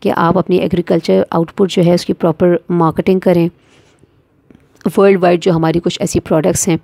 कि आप अपनी एग्रीकल्चर आउटपुट जो है, उसकी प्रॉपर मार्केटिंग करें। वर्ल्ड वाइड जो हमारी कुछ ऐसी प्रोडक्ट्स हैं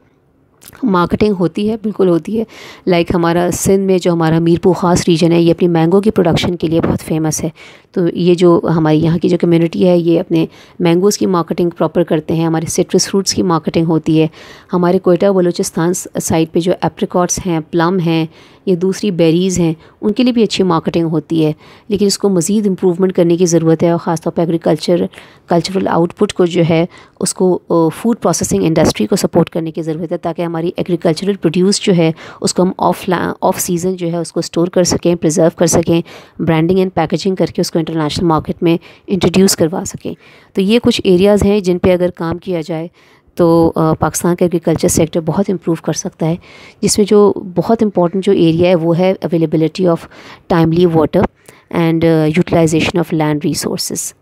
मार्केटिंग होती है, बिल्कुल होती है। लाइक हमारा सिंध में जो हमारा मीरपुर ख़ास रीजन है, ये अपनी मैंगो की प्रोडक्शन के लिए बहुत फ़ेमस है। तो ये जो हमारी यहाँ की जो कम्युनिटी है, ये अपने मैंगोज़ की मार्केटिंग प्रॉपर करते हैं। हमारे सिट्रस फ्रूट्स की मार्केटिंग होती है। हमारे कोयटा बलूचिस्तान साइड पे जो एप्रिकॉट्स हैं प्लम हैं, या दूसरी बेरीज़ हैं, उनके लिए भी अच्छी मार्केटिंग होती है। लेकिन इसको मज़ीद इम्प्रूवमेंट करने की ज़रूरत है और ख़ासतौर पर एग्रीकल्चर कल्चरल आउटपुट को जो है, उसको फ़ूड प्रोसेसिंग इंडस्ट्री को सपोर्ट करने की ज़रूरत है, ताकि हमारी एग्रीकल्चरल प्रोड्यूस जो है, उसको हम ऑफ़ ऑफ़ सीज़न जो है, उसको स्टोर कर सकें प्रिजर्व कर सकें ब्रांडिंग एंड पैकेजिंग करके उसको इंटरनेशनल मार्केट में इंट्रोड्यूस करवा सकें। तो ये कुछ एरियाज़ हैं जिन पर अगर काम किया जाए तो पाकिस्तान का एग्रीकल्चर सेक्टर बहुत इम्प्रूव कर सकता है। जिसमें जो बहुत इंपॉर्टेंट जो एरिया है, वो है availability of timely water and utilization of land resource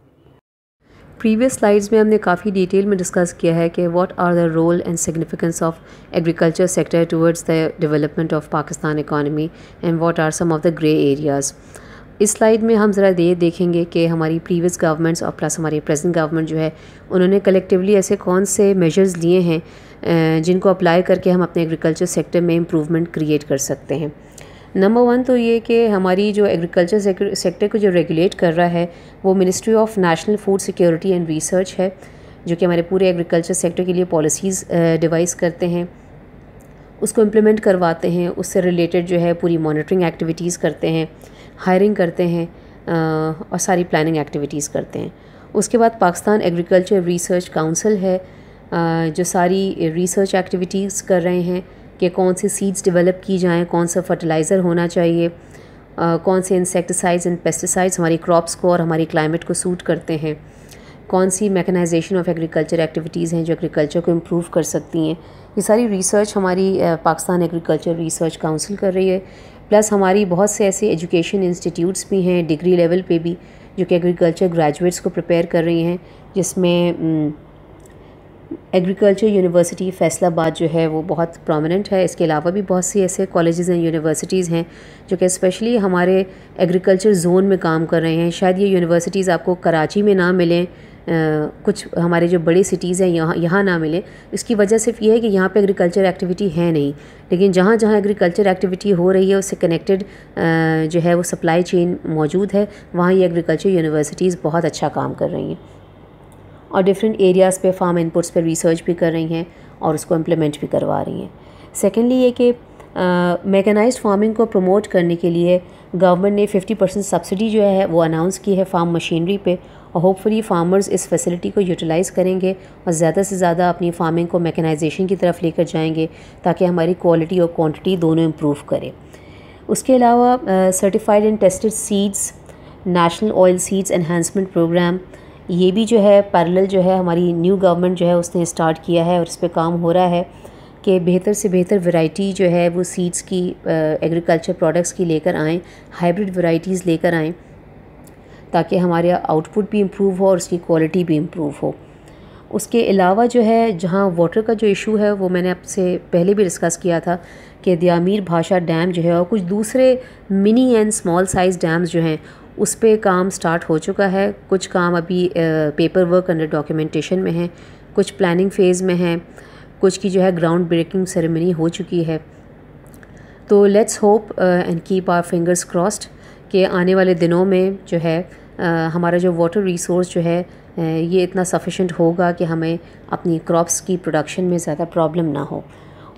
previous slides में हमने काफ़ी डिटेल में डिस्कस किया है कि what are the role and significance of agriculture sector towards the development of Pakistan economy and what are some of the grey areas इस स्लाइड में हम ज़रा ये देखेंगे कि हमारी प्रीवियस गवर्नमेंट्स और प्लस हमारी प्रेजेंट गवर्नमेंट जो है, उन्होंने कलेक्टिवली ऐसे कौन से मेजर्स लिए हैं जिनको अप्लाई करके हम अपने एग्रीकल्चर सेक्टर में इम्प्रूवमेंट क्रिएट कर सकते हैं। नंबर वन तो ये कि हमारी जो एग्रीकल्चर सेक्टर को जो रेगुलेट कर रहा है, वो ministry of national food security and research है, जो कि हमारे पूरे एग्रीकल्चर सेक्टर के लिए पॉलिसीज़ डिवाइस करते हैं। उसको इम्प्लीमेंट करवाते हैं, उससे रिलेटेड जो है पूरी मॉनिटरिंग एक्टिविटीज़ करते हैं हायरिंग करते हैं और सारी प्लानिंग एक्टिविटीज़ करते हैं। उसके बाद पाकिस्तान एग्रीकल्चर रिसर्च काउंसिल है जो सारी रिसर्च एक्टिविटीज़ कर रहे हैं। कि कौन सी सीड्स डेवलप की जाएँ कौन सा फर्टिलाइज़र होना चाहिए आ, कौन से इंसेक्टिसाइड्स एंड पेस्टिसाइड्स हमारी क्रॉप्स को और हमारी क्लाइमेट को सूट करते हैं। कौन सी मैकेनाइजेशन ऑफ़ एग्रीकल्चर एक्टिविटीज़ हैं जो एग्रीकल्चर को इम्प्रूव कर सकती हैं। ये सारी रिसर्च हमारी पाकिस्तान एग्रीकल्चर रिसर्च काउंसिल कर रही है। प्लस हमारी बहुत से ऐसे एजुकेशन इंस्टीट्यूट्स भी हैं डिग्री लेवल पे भी जो कि एग्रीकल्चर ग्रेजुएट्स को प्रिपेयर कर रही हैं जिसमें एग्रीकल्चर यूनिवर्सिटी फैसलाबाद जो है वो बहुत प्रोमिनेंट है। इसके अलावा भी बहुत सी ऐसे कॉलेजेस एंड यूनिवर्सिटीज़ हैं, जो कि स्पेशली हमारे एग्रीकल्चर जोन में काम कर रहे हैं। शायद ये यूनिवर्सिटीज़ आपको कराची में ना मिलें कुछ हमारे जो बड़ी सिटीज़ हैं, यहाँ यहाँ ना मिले। इसकी वजह सिर्फ़ ये है कि यहाँ पे एग्रीकल्चर एक्टिविटी है नहीं। लेकिन जहाँ जहाँ एग्रीकल्चर एक्टिविटी हो रही है, उससे कनेक्टेड जो है वो सप्लाई चेन मौजूद है, वहाँ ये एग्रीकल्चर यूनिवर्सिटीज़ बहुत अच्छा काम कर रही हैं। और डिफरेंट एरियाज़ पे फार्म इनपुट्स पर रिसर्च भी कर रही हैं और उसको इम्प्लीमेंट भी करवा रही हैं। सेकेंडली ये कि मेकनाइज्ड फ़ार्मिंग को प्रमोट करने के लिए गवर्नमेंट ने 50 परसेंट सब्सिडी जो है, वो अनाउंस की है फार्म मशीनरी पे और होपफुली फार्मर्स इस फैसिलिटी को यूटिलाइज़ करेंगे और ज़्यादा से ज़्यादा अपनी फ़ार्मिंग को मैकेनाइजेशन की तरफ़ लेकर जाएँगे ताकि हमारी क्वालिटी और क्वांटिटी दोनों इम्प्रूव करें। उसके अलावा certified and tested seeds national oil seeds enhancement programme ये भी जो है पैरेलल जो है, हमारी न्यू गवर्नमेंट जो है, उसने स्टार्ट किया है और इस पर काम हो रहा है कि बेहतर से बेहतर वैरायटी जो है, वो सीड्स की एग्रीकल्चर प्रोडक्ट्स की लेकर आएँ हाइब्रिड वैरायटीज़ लेकर आएँ, ताकि हमारे आउटपुट भी इम्प्रूव हो और उसकी क्वालिटी भी इम्प्रूव हो। उसके अलावा जो है, जहाँ वाटर का जो इशू है, वो मैंने आपसे पहले भी डिस्कस किया था कि दियामीर भाषा डैम जो है और कुछ दूसरे mini and small size dams जो हैं उस पर काम स्टार्ट हो चुका है। कुछ काम अभी पेपर वर्क अंडर डॉक्यूमेंटेशन में है कुछ प्लानिंग फ़ेज़ में है कुछ की जो है ग्राउंड ब्रेकिंग सेरेमनी हो चुकी है। तो let's hope and keep our fingers crossed कि आने वाले दिनों में जो है uh, हमारा जो वाटर रिसोर्स जो है ये इतना सफिशेंट होगा कि हमें अपनी क्रॉप्स की प्रोडक्शन में ज़्यादा प्रॉब्लम ना हो।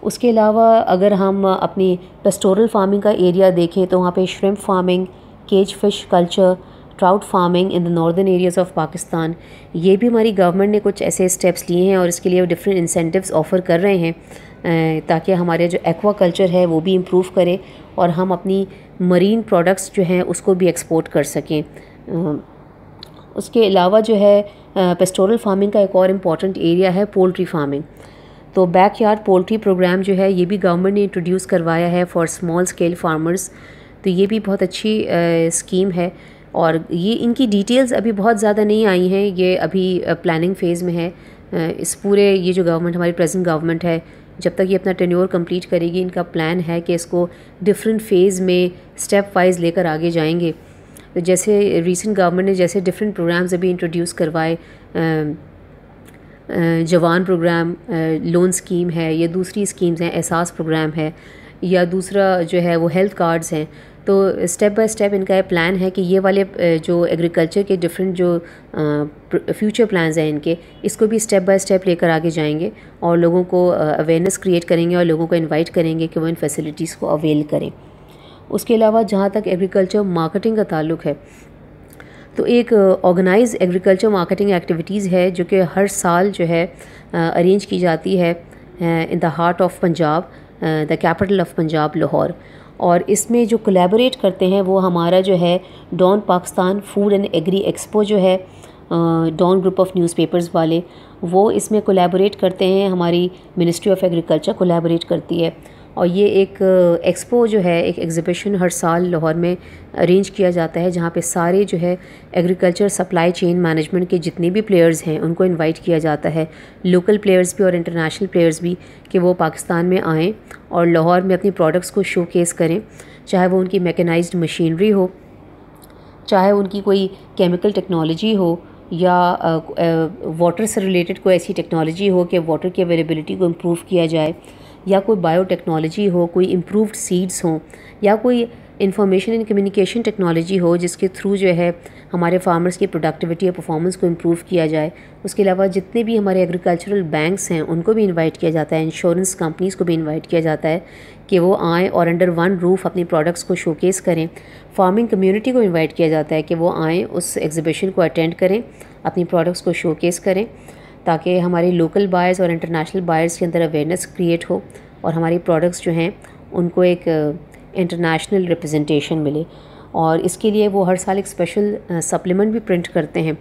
उसके अलावा अगर हम अपनी पेस्टोरल फ़ार्मिंग का एरिया देखें तो वहाँ पे shrimp farming cage fish culture trout farming in the northern areas of Pakistan ये भी हमारी गवर्नमेंट ने कुछ ऐसे स्टेप्स लिए हैं और इसके लिए डिफरेंट इंसेंटिव्स ऑफ़र कर रहे हैं ताकि हमारे जो एक्वा कल्चर है वो भी इम्प्रूव करे और हम अपनी मरीन प्रोडक्ट्स जो हैं उसको भी एक्सपोर्ट कर सकें। उसके अलावा जो है पेस्टोरल फ़ार्मिंग का एक और इंपॉर्टेंट एरिया है पोल्ट्री फ़ार्मिंग तो बैक यार्ड पोल्ट्री प्रोग्राम जो है, ये भी गवर्नमेंट ने इंट्रोड्यूस करवाया है फॉर स्मॉल स्केल फार्मर्स तो ये भी बहुत अच्छी स्कीम है। और ये, इनकी डिटेल्स अभी बहुत ज़्यादा नहीं आई हैं। ये अभी प्लानिंग फ़ेज़ में है। इस पूरे, ये जो गवर्नमेंट हमारी प्रेजेंट गवर्नमेंट है, जब तक ये अपना टेन्योर कंप्लीट करेगी, इनका प्लान है कि इसको डिफरेंट फ़ेज़ में स्टेप वाइज लेकर आगे जाएँगे। तो जैसे रीसेंट गवर्नमेंट ने जैसे डिफरेंट प्रोग्राम्स अभी इंट्रोड्यूस करवाए जवान प्रोग्राम लोन स्कीम है, या दूसरी स्कीम्स हैं, एहसास प्रोग्राम है। या दूसरा जो है वो हेल्थ कार्ड्स हैं। तो स्टेप बाय स्टेप इनका ये प्लान है कि ये वाले जो एग्रीकल्चर के डिफरेंट जो फ्यूचर प्लान्स हैं इनके, इसको भी स्टेप बाय स्टेप लेकर आगे जाएँगे और लोगों को अवेयरनेस क्रिएट करेंगे और लोगों को इनवाइट करेंगे कि वो इन फैसिलिटीज़ को अवेल करें। उसके अलावा जहाँ तक एग्रीकल्चर मार्केटिंग का ताल्लुक है तो एक ऑर्गेनाइज एग्रीकल्चर मार्केटिंग एक्टिविटीज़ है जो कि हर साल जो है अरेंज की जाती है in the heart of Punjab the capital of Punjab Lahore और इसमें जो कोलेबोरेट करते हैं, वो हमारा जो है Dawn Pakistan food and agri expo जो है डॉन ग्रुप ऑफ़ न्यूज़पेपर्स वाले, वो इसमें कोलेबोरेट करते हैं, हमारी मिनिस्ट्री ऑफ़ एग्रीकल्चर कोलेबोरेट करती है। और ये एक एक्सपो जो है, एक एग्ज़िबिशन हर साल लाहौर में अरेंज किया जाता है, जहाँ पे सारे जो है एग्रीकल्चर सप्लाई चेन मैनेजमेंट के जितने भी प्लेयर्स हैं, उनको इनवाइट किया जाता है। लोकल प्लेयर्स भी और इंटरनेशनल प्लेयर्स भी कि वो पाकिस्तान में आएँ और लाहौर में अपनी प्रोडक्ट्स को शो करें, चाहे वो उनकी मैकेनाइज्ड मशीनरी हो, चाहे उनकी कोई केमिकल टेक्नोलॉजी हो या वाटर से रिलेटेड कोई ऐसी टेक्नोलॉजी हो कि वाटर की अवेलेबिलिटी को इम्प्रूव किया जाए, या कोई बायोटेक्नोलॉजी हो, कोई इम्प्रूव्ड सीड्स हों, या कोई इंफॉर्मेशन एंड कम्युनिकेशन टेक्नोलॉजी हो, जिसके थ्रू जो है हमारे फार्मर्स की प्रोडक्टिविटी और परफॉर्मेंस को इम्प्रूव किया जाए। उसके अलावा जितने भी हमारे एग्रीकल्चरल बैंक्स हैं, उनको भी इनवाइट किया जाता है इंश्योरेंस कंपनीज़ को भी इनवाइट किया जाता है कि वो आएँ और अंडर वन रूफ अपनी प्रोडक्ट्स को शोकेस करें। फ़ार्मिंग कम्यूनिटी को इन्वाइट किया जाता है कि वो आएँ, उस एग्ज़िबिशन को अटेंड करें, अपनी प्रोडक्ट्स को शोकेस करें, ताकि हमारे लोकल बायर्स और इंटरनेशनल बायर्स के अंदर अवेयरनेस क्रिएट हो और हमारी प्रोडक्ट्स जो हैं, उनको एक इंटरनेशनल रिप्रेजेंटेशन मिले। और इसके लिए वो हर साल एक स्पेशल सप्लीमेंट भी प्रिंट करते हैं।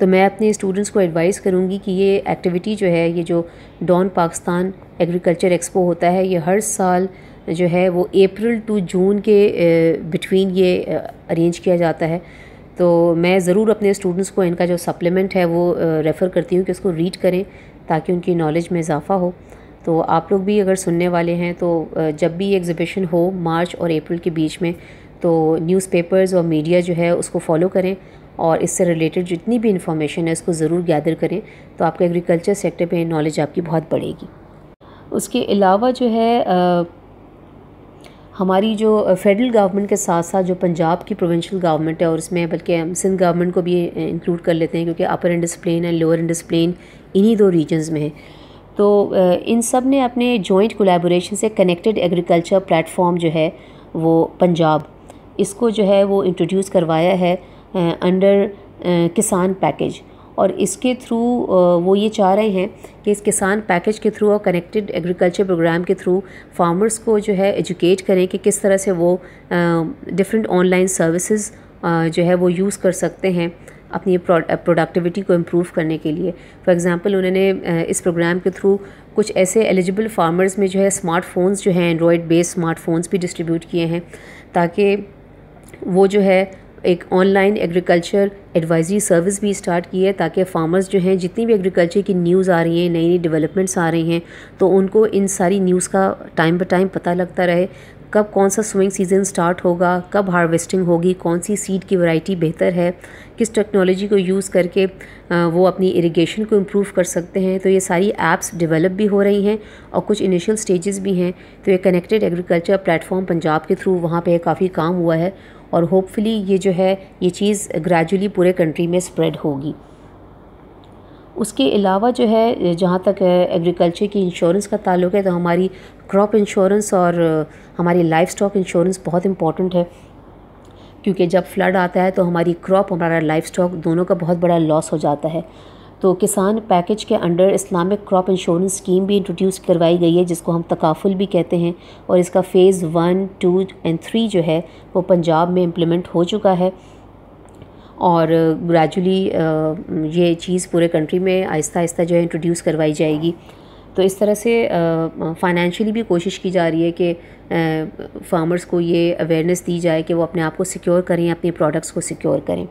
तो मैं अपने स्टूडेंट्स को एडवाइस करूँगी कि ये एक्टिविटी जो है, ये जो डॉन पाकिस्तान एग्रीकल्चर एक्सपो होता है, ये हर साल जो है वो अप्रैल टू जून के बिटवीन ये अरेंज किया जाता है। तो मैं ज़रूर अपने स्टूडेंट्स को इनका जो सप्लीमेंट है वो रेफ़र करती हूँ कि उसको रीड करें ताकि उनकी नॉलेज में इजाफ़ा हो। तो आप लोग भी अगर सुनने वाले हैं तो जब भी एग्ज़िबिशन हो मार्च और अप्रैल के बीच में तो न्यूज़पेपर्स और मीडिया जो है उसको फॉलो करें और इससे रिलेटेड जितनी भी इंफॉर्मेशन है उसको ज़रूर गैदर करें तो आपका एग्रीकल्चर सेक्टर पे नॉलेज आपकी बहुत बढ़ेगी। उसके अलावा जो है आ, हमारी जो फेडरल गवर्नमेंट के साथ साथ जो पंजाब की प्रोविंशियल गवर्नमेंट है और इसमें बल्कि हम सिंध गवर्नमेंट को भी इंक्लूड कर लेते हैं क्योंकि upper Indus plain and lower Indus plain इन्हीं दो रीजन्स में है। तो इन सबने अपने जॉइंट कोलैबोरेशन से कनेक्टेड एग्रीकल्चर प्लेटफॉर्म जो है, वो पंजाब, इसको जो है वो इंट्रोड्यूस करवाया है अंडर किसान पैकेज और इसके थ्रू वो ये चाह रहे हैं कि इस किसान पैकेज के थ्रू और कनेक्टेड एग्रीकल्चर प्रोग्राम के थ्रू फार्मर्स को जो है एजुकेट करें कि किस तरह से वो डिफरेंट ऑनलाइन सर्विसेज़ जो है वो यूज़ कर सकते हैं. अपनी प्रोडक्टिविटी को इम्प्रूव करने के लिए। फॉर एग्ज़ाम्पल उन्होंने इस प्रोग्राम के थ्रू कुछ ऐसे एलिजिबल फार्मर्स में जो है स्मार्टफोन्स जो हैं एंड्रॉयड बेस्ड स्मार्टफोन्स भी डिस्ट्रीब्यूट किए हैं, ताकि वो जो है एक ऑनलाइन एग्रीकल्चर एडवाइजरी सर्विस भी स्टार्ट की है, ताकि फार्मर्स जो हैं, जितनी भी एग्रीकल्चर की न्यूज़ आ रही हैं नई नई डेवलपमेंट्स आ रही हैं तो उनको इन सारी न्यूज़ का टाइम बाय टाइम पता लगता रहे, कब कौन सा स्विंग सीज़न स्टार्ट होगा, कब हार्वेस्टिंग होगी, कौन सी सीड की वैरायटी बेहतर है किस टेक्नोलॉजी को यूज़ करके वो अपनी इरिगेशन को इम्प्रूव कर सकते हैं। तो ये सारी ऐप्स डेवलप भी हो रही हैं और कुछ इनिशियल स्टेजेस भी हैं। तो ये कनेक्टेड एग्रीकल्चर प्लेटफॉर्म पंजाब के थ्रू वहाँ पे काफ़ी काम हुआ है और होपफुली ये जो है, ये चीज़ ग्रेजुअली पूरे कंट्री में स्प्रेड होगी। उसके अलावा जो है, जहाँ तक एग्रीकल्चर की इंश्योरेंस का ताल्लुक है तो हमारी क्रॉप इंश्योरेंस और हमारी लाइफ स्टॉक इंश्योरेंस बहुत इंपॉर्टेंट है। क्योंकि जब फ्लड आता है तो हमारी क्रॉप, हमारा लाइफ स्टॉक दोनों का बहुत बड़ा लॉस हो जाता है। तो किसान पैकेज के under Islamic crop insurance scheme भी इंट्रोड्यूस करवाई गई है, जिसको हम तकाफुल भी कहते हैं। और इसका phase one two and three जो है, वो पंजाब में इम्प्लीमेंट हो चुका है। और ग्रेजुअली ये चीज़ पूरे कंट्री में आहिस्ता आहिस्ता जो है इंट्रोड्यूस करवाई जाएगी। तो इस तरह से फ़ाइनेंशियली भी कोशिश की जा रही है कि फार्मर्स को ये अवेयरनेस दी जाए कि वो अपने आप को सिक्योर करें, अपने प्रोडक्ट्स को सिक्योर करें।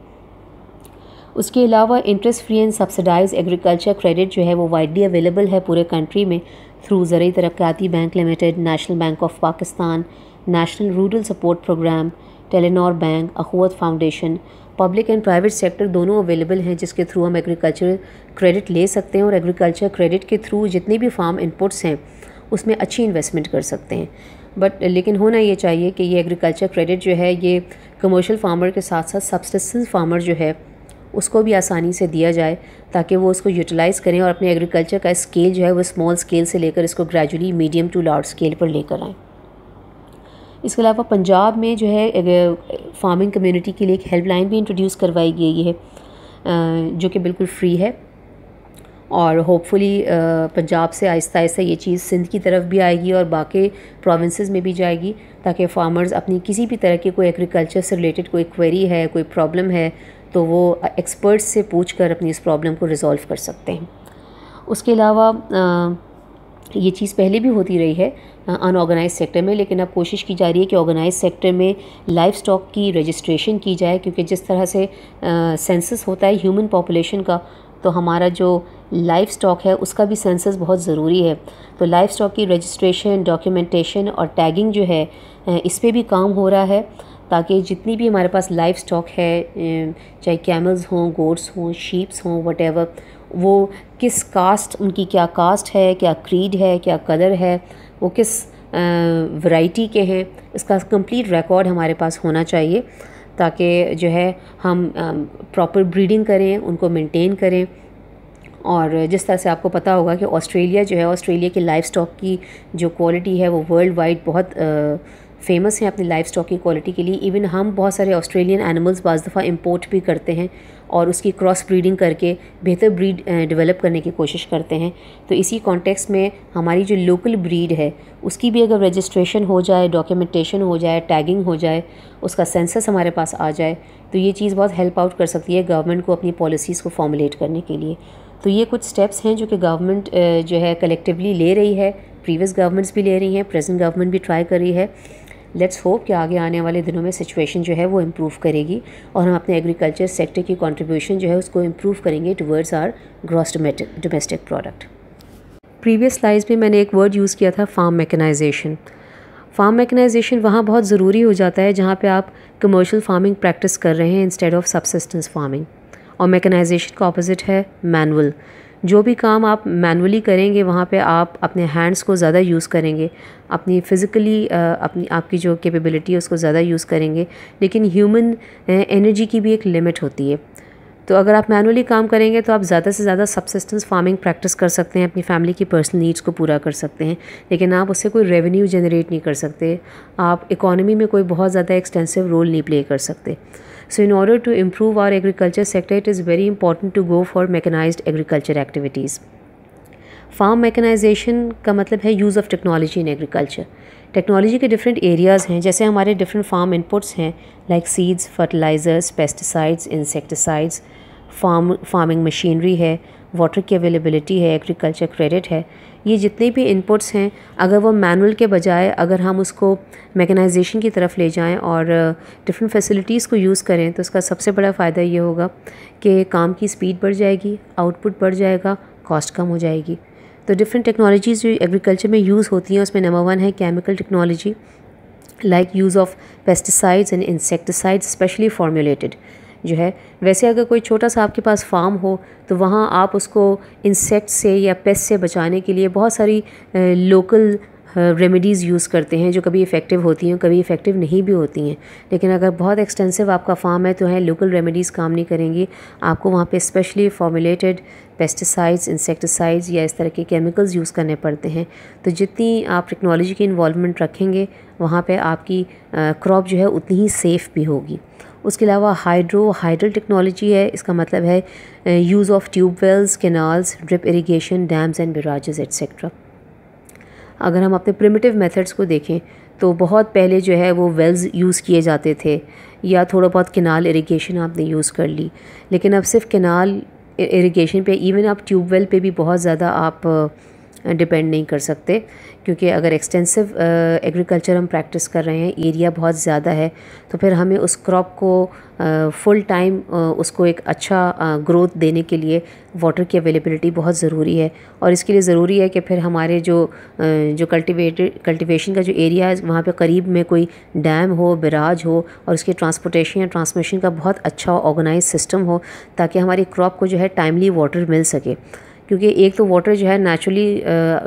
उसके अलावा interest free and subsidize agriculture credit जो है वो वाइडली अवेलेबल है पूरे कंट्री में थ्रू ज़रिए Taraqiati bank limited national bank of Pakistan national rural support programme Telenor bank, Akhuwat foundation, public and private sector दोनों अवेलेबल हैं जिसके थ्रू हम एग्रीकल्चर क्रेडिट ले सकते हैं और एग्रीकल्चर क्रेडिट के थ्रू जितने भी फार्म इनपुट्स हैं, उसमें अच्छी इन्वेस्टमेंट कर सकते हैं। बट लेकिन होना ये चाहिए कि ये एग्रीकल्चर क्रेडिट जो है, ये कमर्शियल फार्मर के साथ साथ सब्सटेंस फार्मर जो है, उसको भी आसानी से दिया जाए ताकि वो उसको यूटिलाइज़ करें और अपने एग्रीकल्चर का स्केल जो है, वो स्मॉल स्केल से लेकर इसको gradually medium to large scale पर लेकर आएँ। इसके अलावा पंजाब में जो है फ़ार्मिंग कम्युनिटी के लिए एक हेल्पलाइन भी इंट्रोड्यूस करवाई गई है जो कि बिल्कुल फ्री है। और होपफुली पंजाब से आहिस्ता आहिस्ता ये चीज़ सिंध की तरफ़ भी आएगी और बाकी प्रोविंसेस में भी जाएगी, ताकि फार्मर्स अपनी किसी भी तरह की कोई एग्रीकल्चर से रिलेटेड कोई क्वेरी है, कोई प्रॉब्लम है तो वो एक्सपर्ट्स से पूछ कर अपनी इस प्रॉब्लम को रिज़ॉल्व कर सकते हैं। उसके अलावा ये चीज़ पहले भी होती रही है अनऑर्गेनाइज सेक्टर में, लेकिन अब कोशिश की जा रही है कि ऑर्गेनाइज सेक्टर में लाइफ स्टॉक की रजिस्ट्रेशन की जाए, क्योंकि जिस तरह से सेंसस होता है ह्यूमन पॉपुलेशन का तो हमारा जो लाइफ स्टॉक है, उसका भी सेंसस बहुत ज़रूरी है। तो लाइफ स्टॉक की रजिस्ट्रेशन डॉक्यूमेंटेशन और टैगिंग जो है इस पर भी काम हो रहा है, ताकि जितनी भी हमारे पास लाइफ स्टॉक है चाहे कैमल्स हों गोड्स हों शीप्स हों वट वो किस कास्ट उनकी क्या कास्ट है, क्या क्रीड है, क्या कलर है, वो किस वैरायटी के हैं, इसका कंप्लीट रिकॉर्ड हमारे पास होना चाहिए ताकि जो है हम प्रॉपर ब्रीडिंग करें, उनको मेंटेन करें। और जिस तरह से आपको पता होगा कि ऑस्ट्रेलिया जो है ऑस्ट्रेलिया की लाइफ स्टॉक की जो क्वालिटी है, वो वर्ल्ड वाइड बहुत फ़ेमस हैं अपनी लाइफ स्टॉक की क्वालिटी के लिए. इवन हम बहुत सारे ऑस्ट्रेलियन एनिमल्स बज़ दफ़ा इम्पोर्ट भी करते हैं और उसकी क्रॉस ब्रीडिंग करके बेहतर ब्रीड डेवलप करने की कोशिश करते हैं. तो इसी कॉन्टेक्स्ट में हमारी जो लोकल ब्रीड है, उसकी भी अगर रजिस्ट्रेशन हो जाए डॉक्यूमेंटेशन हो जाए टैगिंग हो जाए, उसका सेंसस हमारे पास आ जाए तो ये चीज़ बहुत हेल्प आउट कर सकती है गवर्नमेंट को अपनी पॉलिसीज़ को फॉर्मुलेट करने के लिए. तो ये कुछ स्टेप्स हैं जो कि गवर्नमेंट जो है कलेक्टिवली ले रही है प्रीवियस गवर्नमेंट्स भी ले रही हैं प्रेजेंट गवर्नमेंट भी ट्राई कर रही है. लेट्स होप कि आगे आने वाले दिनों में सिचुएशन जो है वो इम्प्रूव करेगी और हम अपने एग्रीकल्चर सेक्टर की कंट्रीब्यूशन जो है उसको इम्प्रूव करेंगे towards our gross domestic product previous slides में मैंने एक वर्ड यूज़ किया था फार्म मैकेनाइजेशन फार्म मैकेनाइजेशन वहाँ बहुत ज़रूरी हो जाता है जहाँ पे आप कमर्शियल फ़ार्मिंग प्रैक्टिस कर रहे हैं इंस्टेड ऑफ़ सबसिस्टेंस फ़ार्मिंग और मैकेनाइजेशन का ऑपोजिट है मैनुअल जो भी काम आप मैनुअली करेंगे, वहाँ पे आप अपने हैंड्स को ज़्यादा यूज़ करेंगे। अपनी फ़िज़िकली अपनी, आपकी जो कैपेबिलिटी है, उसको ज़्यादा यूज़ करेंगे। लेकिन ह्यूमन एनर्जी की भी एक लिमिट होती है। तो अगर आप मैनुअली काम करेंगे तो आप ज़्यादा से ज़्यादा सबसिस्टेंस फ़ार्मिंग प्रैक्टिस कर सकते हैं, अपनी फैमिली की पर्सनल नीड्स को पूरा कर सकते हैं। लेकिन आप उससे कोई रेवेन्यू जनरेट नहीं कर सकते। आप इकोनॉमी में कोई बहुत ज़्यादा एक्सटेंसिव रोल नहीं प्ले कर सकते। So in order to improve our agriculture sector it is very important to go for mechanized agriculture activities farm mechanization का मतलब है use of technology in agriculture technology के डिफरेंट एरियाज़ हैं, जैसे हमारे डिफरेंट फार्म इनपुट्स हैं like seeds fertilizers pesticides insecticides farm farming machinery है वाटर की अवेलेबिलिटी है एग्रीकल्चर क्रेडिट है, ये जितने भी इनपुट्स हैं, अगर वो मैनुअल के बजाय अगर हम उसको मैकेनाइजेशन की तरफ़ ले जाएँ और डिफरेंट फैसिलिटीज़ को यूज़ करें तो उसका सबसे बड़ा फ़ायदा ये होगा कि काम की स्पीड बढ़ जाएगी आउटपुट बढ़ जाएगा कॉस्ट कम हो जाएगी। तो डिफरेंट टेक्नोलॉजीज़ जो एग्रीकल्चर में यूज़ होती हैं, उसमें नंबर वन है chemical technology like use of pesticides and insecticides specially formulated जो है, वैसे अगर कोई छोटा सा आपके पास फार्म हो तो वहाँ आप उसको इंसेक्ट से या पेस्ट से बचाने के लिए बहुत सारी लोकल रेमेडीज़ यूज़ करते हैं, जो कभी इफ़ेक्टिव होती हैं कभी इफ़ेक्टिव नहीं भी होती हैं। लेकिन अगर बहुत एक्सटेंसिव आपका फार्म है तो है लोकल रेमेडीज़ काम नहीं करेंगी। आपको वहाँ पे स्पेशली फॉर्मुलेटेड पेस्टिसाइड्स इंसेक्टिसाइड्स या इस तरह के केमिकल्स यूज़ करने पड़ते हैं। तो जितनी आप टेक्नोलॉजी की इन्वॉलमेंट रखेंगे, वहाँ पर आपकी क्रॉप जो है, उतनी ही सेफ़ भी होगी। उसके अलावा हाइड्रो हाइड्रल टेक्नोलॉजी है, इसका मतलब है use of tubewells canals drip irrigation dams and barrages etcetera अगर हम अपने प्रिमिटिव मेथड्स को देखें तो बहुत पहले जो है, वो वेल्स यूज़ किए जाते थे, या थोड़ा बहुत केनाल इरिगेशन आपने यूज़ कर ली। लेकिन अब सिर्फ़ केनाल इरिगेशन पे इवन आप ट्यूबवेल पे भी बहुत ज़्यादा आप डिपेंड नहीं कर सकते। क्योंकि अगर एक्सटेंसिव एग्रीकल्चर हम प्रैक्टिस कर रहे हैं एरिया बहुत ज़्यादा है तो फिर हमें उस क्रॉप को फुल टाइम उसको एक अच्छा ग्रोथ देने के लिए वाटर की अवेलेबिलिटी बहुत ज़रूरी है। और इसके लिए ज़रूरी है कि फिर हमारे जो जो कल्टिवेटेड कल्टिवेशन का जो एरिया है, वहाँ पे करीब में कोई डैम हो बिराज हो, और उसके ट्रांसपोर्टेशन या ट्रांसमिशन का बहुत अच्छा ऑर्गेनाइज सिस्टम हो, ताकि हमारी क्रॉप को जो है टाइमली वाटर मिल सके। क्योंकि एक तो वाटर जो है नेचुरली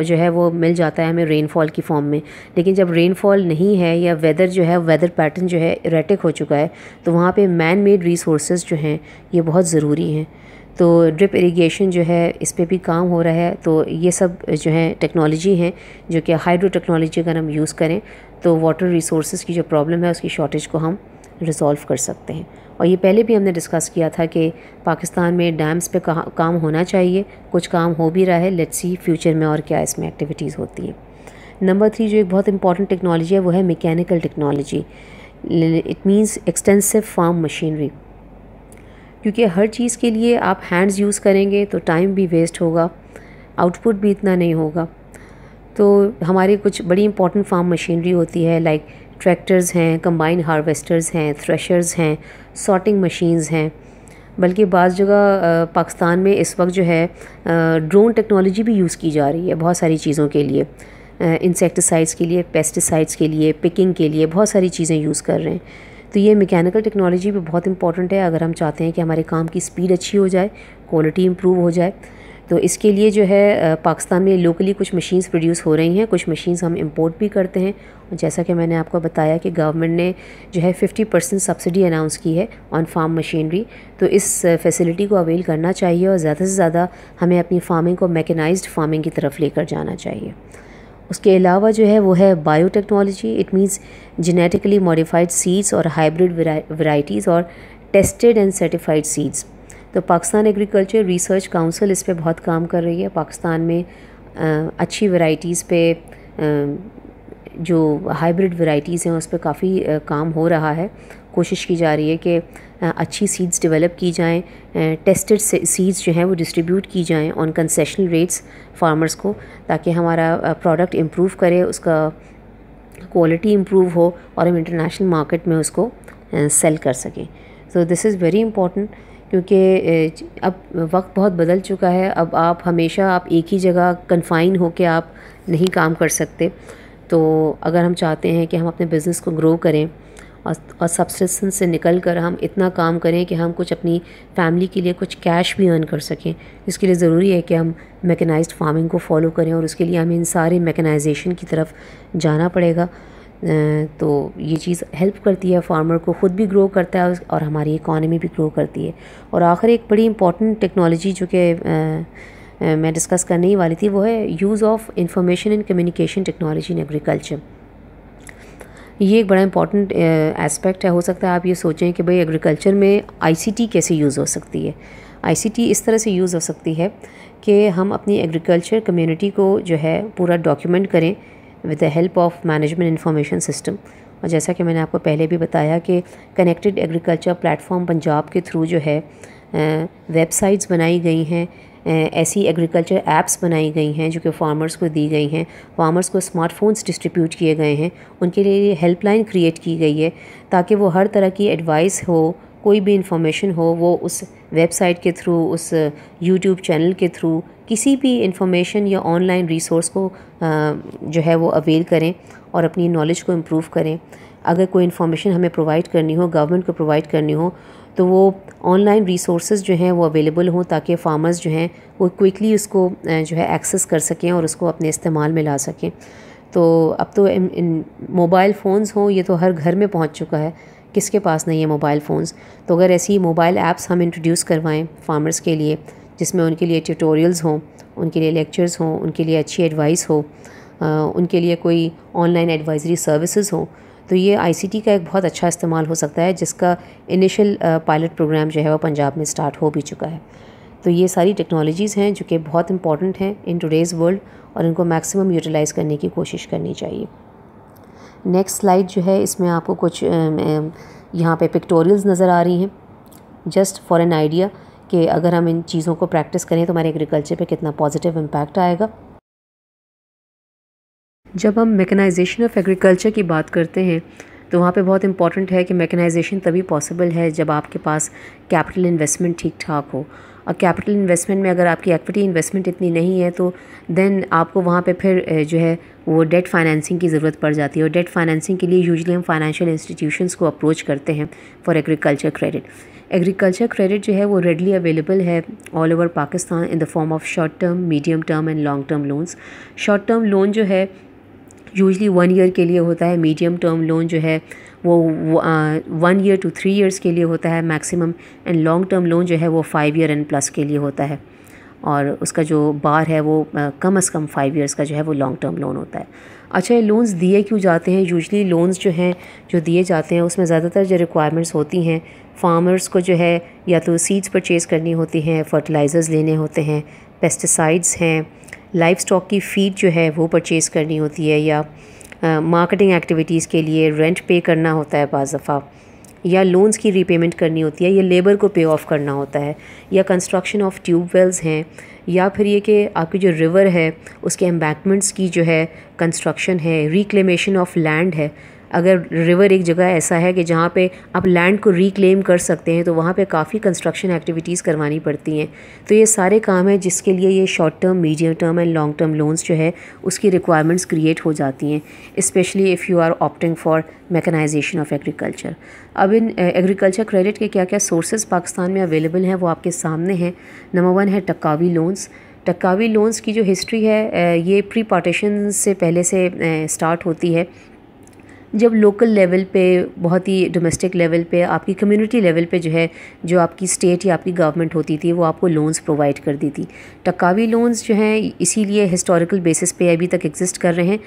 जो है वो मिल जाता है हमें रेनफॉल की फॉर्म में। लेकिन जब रेनफॉल नहीं है या वेदर जो है वेदर पैटर्न जो है इरेटिक हो चुका है तो वहाँ पे मैन मेड रिसोर्स जो हैं, ये बहुत ज़रूरी हैं। तो ड्रिप इरिगेशन जो है, इस पर भी काम हो रहा है। तो ये सब जो है टेक्नोलॉजी हैं, जो कि हाइड्रो टेक्नोलॉजी अगर हम यूज़ करें तो वाटर रिसोर्स की जो प्रॉब्लम है, उसकी शॉर्टेज को हम रिज़ॉल्व कर सकते हैं। और ये पहले भी हमने डिस्कस किया था कि पाकिस्तान में डैम्स पे काम होना चाहिए, कुछ काम हो भी रहा है लेट्स सी फ्यूचर में और क्या इसमें एक्टिविटीज़ होती हैं। नंबर थ्री जो एक बहुत इंपॉर्टेंट टेक्नोलॉजी है, वो है mechanical technology it means extensive farm machinery क्योंकि हर चीज़ के लिए आप हैंड्स यूज़ करेंगे तो टाइम भी वेस्ट होगा आउटपुट भी इतना नहीं होगा। तो हमारी कुछ बड़ी इंपॉर्टेंट फार्म मशीनरी होती है लाइक ट्रैक्टर्स हैं कंबाइन हार्वेस्टर्स हैं थ्रेशर्स हैं सॉर्टिंग मशीन्स हैं। बल्कि बाज़ जगह पाकिस्तान में इस वक्त जो है ड्रोन टेक्नोलॉजी भी यूज़ की जा रही है बहुत सारी चीज़ों के लिए। इंसेक्टिसाइड्स के लिए पेस्टिसाइड्स के लिए पिकिंग के लिए बहुत सारी चीज़ें यूज़ कर रहे हैं। तो ये मैकेनिकल टेक्नोलॉजी भी बहुत इंपॉर्टेंट है। अगर हम चाहते हैं कि हमारे काम की स्पीड अच्छी हो जाए क्वालिटी इम्प्रूव हो जाए तो इसके लिए जो है पाकिस्तान में लोकली कुछ मशीन्स प्रोड्यूस हो रही हैं, कुछ मशीन्स हम इंपोर्ट भी करते हैं। और जैसा कि मैंने आपको बताया कि गवर्नमेंट ने जो है 50 परसेंट सब्सिडी अनाउंस की है ऑन फार्म मशीनरी तो इस फैसिलिटी को अवेल करना चाहिए और ज़्यादा से ज़्यादा हमें अपनी फ़ार्मिंग को मैकेनाइज्ड फ़ार्मिंग की तरफ़ लेकर जाना चाहिए। उसके अलावा जो है, वो है biotechnology it means genetically modified seeds और हाइब्रिड वेराइटीज़ और टेस्टेड एंड सर्टिफाइड सीड्स तो पाकिस्तान एग्रीकल्चर रिसर्च काउंसिल इस पर बहुत काम कर रही है। पाकिस्तान में अच्छी वैरायटीज़ पे जो हाइब्रिड वैरायटीज़ हैं, उस पर काफ़ी काम हो रहा है। कोशिश की जा रही है कि अच्छी सीड्स डेवलप की जाएँ टेस्टेड सीड्स जो हैं वो डिस्ट्रीब्यूट की जाएँ ऑन कंसेशनल रेट्स फार्मर्स को, ताकि हमारा प्रोडक्ट इम्प्रूव करे, उसका क्वालिटी इम्प्रूव हो और हम इंटरनेशनल मार्केट में उसको सेल कर सकें। So this is very important क्योंकि अब वक्त बहुत बदल चुका है। अब आप हमेशा आप एक ही जगह कन्फाइन हो के आप नहीं काम कर सकते। तो अगर हम चाहते हैं कि हम अपने बिज़नेस को ग्रो करें और और से निकल कर हम इतना काम करें कि हम कुछ अपनी फैमिली के लिए कुछ कैश भी अर्न कर सकें, इसके लिए ज़रूरी है कि हम मैकेनाइज्ड फ़ार्मिंग को फॉलो करें और उसके लिए हमें इन सारे मेकनाइजेशन की तरफ़ जाना पड़ेगा। तो ये चीज़ हेल्प करती है फार्मर को ख़ुद भी ग्रो करता है और हमारी इकॉनमी भी ग्रो करती है। और आखिर एक बड़ी इंपॉर्टेंट टेक्नोलॉजी जो कि मैं डिस्कस करने ही वाली थी, वो है use of information and communication technology in agriculture ये एक बड़ा इंपॉर्टेंट एस्पेक्ट है। हो सकता है आप ये सोचें कि भाई एग्रीकल्चर में आईसीटी कैसे यूज़ हो सकती है? आईसीटी इस तरह से यूज़ हो सकती है कि हम अपनी एग्रीकल्चर कम्युनिटी को जो है पूरा डॉक्यूमेंट करें with the help of management information system और जैसा कि मैंने आपको पहले भी बताया कि कनेक्टेड एग्रीकल्चर प्लेटफॉर्म पंजाब के थ्रू जो है वेबसाइट्स बनाई गई हैं ऐसी एग्रीकल्चर एप्स बनाई गई हैं जो कि फार्मर्स को दी गई हैं फार्मर्स को स्मार्टफोन्स डिस्ट्रीब्यूट किए गए हैं, उनके लिए हेल्पलाइन क्रिएट की गई है ताकि वो हर तरह की एडवाइस हो, कोई भी इंफॉर्मेशन हो, वो उस वेबसाइट के थ्रू उस यूट्यूब चैनल के थ्रू किसी भी इंफॉर्मेशन या ऑनलाइन रिसोर्स को जो है वो अवेल करें और अपनी नॉलेज को इम्प्रूव करें। अगर कोई इन्फॉर्मेशन हमें प्रोवाइड करनी हो गवर्नमेंट को प्रोवाइड करनी हो तो वो ऑनलाइन रिसोर्स जो हैं वो अवेलेबल हों ताकि फार्मर्स जो हैं वो क्विकली उसको जो है एक्सेस कर सकें और उसको अपने इस्तेमाल में ला सकें। तो अब तो मोबाइल फ़ोन्स हों, ये तो हर घर में पहुँच चुका है। किसके पास नहीं है मोबाइल फ़ोन्स तो अगर ऐसी मोबाइल ऐप्स हम इंट्रोड्यूस करवाएँ फार्मर्स के लिए जिसमें उनके लिए ट्यूटोरियल्स हों, उनके लिए लेक्चर्स हों, उनके लिए अच्छी एडवाइस हो उनके लिए कोई ऑनलाइन एडवाइजरी सर्विसेज़ हों तो ये आईसीटी का एक बहुत अच्छा इस्तेमाल हो सकता है, जिसका इनिशियल पायलट प्रोग्राम जो है वो पंजाब में स्टार्ट हो भी चुका है। तो ये सारी टेक्नोलॉजीज़ हैं जो कि बहुत इंपॉर्टेंट हैं इन टुडेज़ वर्ल्ड और इनको मैक्सिमम यूटिलाइज़ करने की कोशिश करनी चाहिए। नेक्स्ट स्लाइड जो है, इसमें आपको कुछ यहाँ पे पिक्टोरियल्स नज़र आ रही हैं। जस्ट फॉर एन आइडिया कि अगर हम इन चीज़ों को प्रैक्टिस करें तो हमारे एग्रीकल्चर पे कितना पॉजिटिव इम्पैक्ट आएगा। जब हम मैकेनाइजेशन ऑफ़ एग्रीकल्चर की बात करते हैं तो वहाँ पे बहुत इंपॉर्टेंट है कि मैकेनाइजेशन तभी पॉसिबल है जब आपके पास कैपिटल इन्वेस्टमेंट ठीक ठाक हो। और कैपिटल इन्वेस्टमेंट में अगर आपकी एक्विटी इन्वेस्टमेंट इतनी नहीं है तो देन आपको वहाँ पे फिर जो है, वो डेट फाइनेंसिंग की ज़रूरत पड़ जाती है। और डेट फाइनेंसिंग के लिए यूजली हम फाइनेंशियल इंस्टीट्यूशंस को अप्रोच करते हैं for agriculture credit agriculture credit जो है वो रेडली अवेलेबल है all over Pakistan in the form of short term medium term and long term loans short term loan जो है यूजली वन ईयर के लिए होता है मीडियम टर्म लोन जो है वो one year two three years के लिए होता है maximum and long term loan जो है वो फाइव ईयर एंड प्लस के लिए होता है। और उसका जो बार है वो कम अज़ कम फाइव ईयर्स का जो है वो लॉन्ग टर्म लोन होता है। अच्छा ये लोन्स दिए क्यों जाते हैं? यूजली लोन्स जो हैं, जो दिए जाते हैं उसमें ज़्यादातर जो रिक्वायरमेंट्स होती हैं फार्मर्स को जो है या तो सीड्स परचेज़ करनी होती हैं, फर्टिलाइज़र्स लेने होते हैं, पेस्टिसाइड्स हैं लाइफ स्टॉक की फ़ीड जो है वो परचेज़ करनी होती है या मार्केटिंग एक्टिविटीज़ के लिए रेंट पे करना होता है बाज़ दफ़ा या लोन्स की रीपेमेंट करनी होती है, या लेबर को पे ऑफ़ करना होता है, या कंस्ट्रक्शन ऑफ़ ट्यूब वेल्स हैं, या फिर ये कि आपकी जो रिवर है, उसके एम्बैकमेंट्स की जो है कंस्ट्रक्शन है, रिक्लेमेशन ऑफ़ लैंड है अगर रिवर एक जगह ऐसा है कि जहाँ पे आप लैंड को रिक्लेम कर सकते हैं तो वहाँ पे काफ़ी कंस्ट्रक्शन एक्टिविटीज़ करवानी पड़ती हैं। तो ये सारे काम हैं जिसके लिए ये short term medium term and long term loans जो है, उसकी रिक्वायरमेंट्स क्रिएट हो जाती हैं specially if you are opting for mechanization of agriculture अब इन एग्रीकल्चर क्रेडिट के क्या क्या सोर्सेज पाकिस्तान में अवेलेबल हैं, वो आपके सामने हैं। नंबर वन है टक्कावी लोन्स टक्कावी लोन्स की जो हिस्ट्री है ये प्री पार्टीशन से पहले से स्टार्ट होती है। जब लोकल लेवल पे, बहुत ही डोमेस्टिक लेवल पे, आपकी कम्युनिटी लेवल पे जो है, जो आपकी स्टेट या आपकी गवर्नमेंट होती थी, वो आपको लोन्स प्रोवाइड कर दी थी टकावी लोन्स जो हैं, इसीलिए हिस्टोरिकल बेसिस पे अभी तक एग्जिस्ट कर रहे हैं।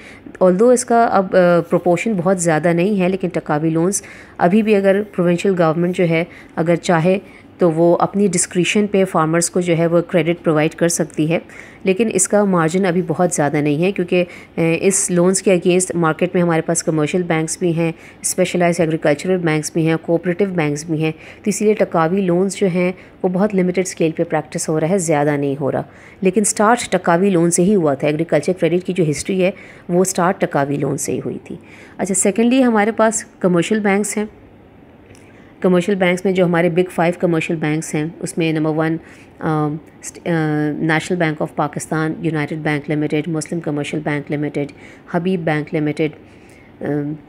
ऑल इसका अब प्रोपोर्शन बहुत ज़्यादा नहीं है, लेकिन टकावी लोन्स अभी भी अगर प्रोविंशियल गवर्नमेंट जो है, अगर चाहे तो वो अपनी डिस्क्रिशन पे फार्मर्स को जो है वो क्रेडिट प्रोवाइड कर सकती है। लेकिन इसका मार्जिन अभी बहुत ज़्यादा नहीं है क्योंकि इस लोन्स के अगेंस्ट मार्केट में हमारे पास कमर्शियल बैंक्स भी हैं स्पेशलाइज एग्रीकल्चरल बैंक्स भी हैं कोऑपरेटिव बैंक्स भी हैं। तो इसीलिए टकावी लोन्स जो हैं, वो बहुत लिमिटेड स्केल पे प्रैक्टिस हो रहा है, ज़्यादा नहीं हो रहा। लेकिन स्टार्ट टकावी लोन से ही हुआ था। एग्रीकल्चर क्रेडिट की जो हिस्ट्री है, वो स्टार्ट टकावी लोन से ही हुई थी। अच्छा सेकेंडली हमारे पास कमर्शियल बैंक्स हैं। कमर्शियल बैंक्स में जो हमारे बिग फाइव कमर्शियल बैंक्स हैं, उसमें number one national bank of Pakistan united bank limited Muslim commercial bank limited Habib bank limited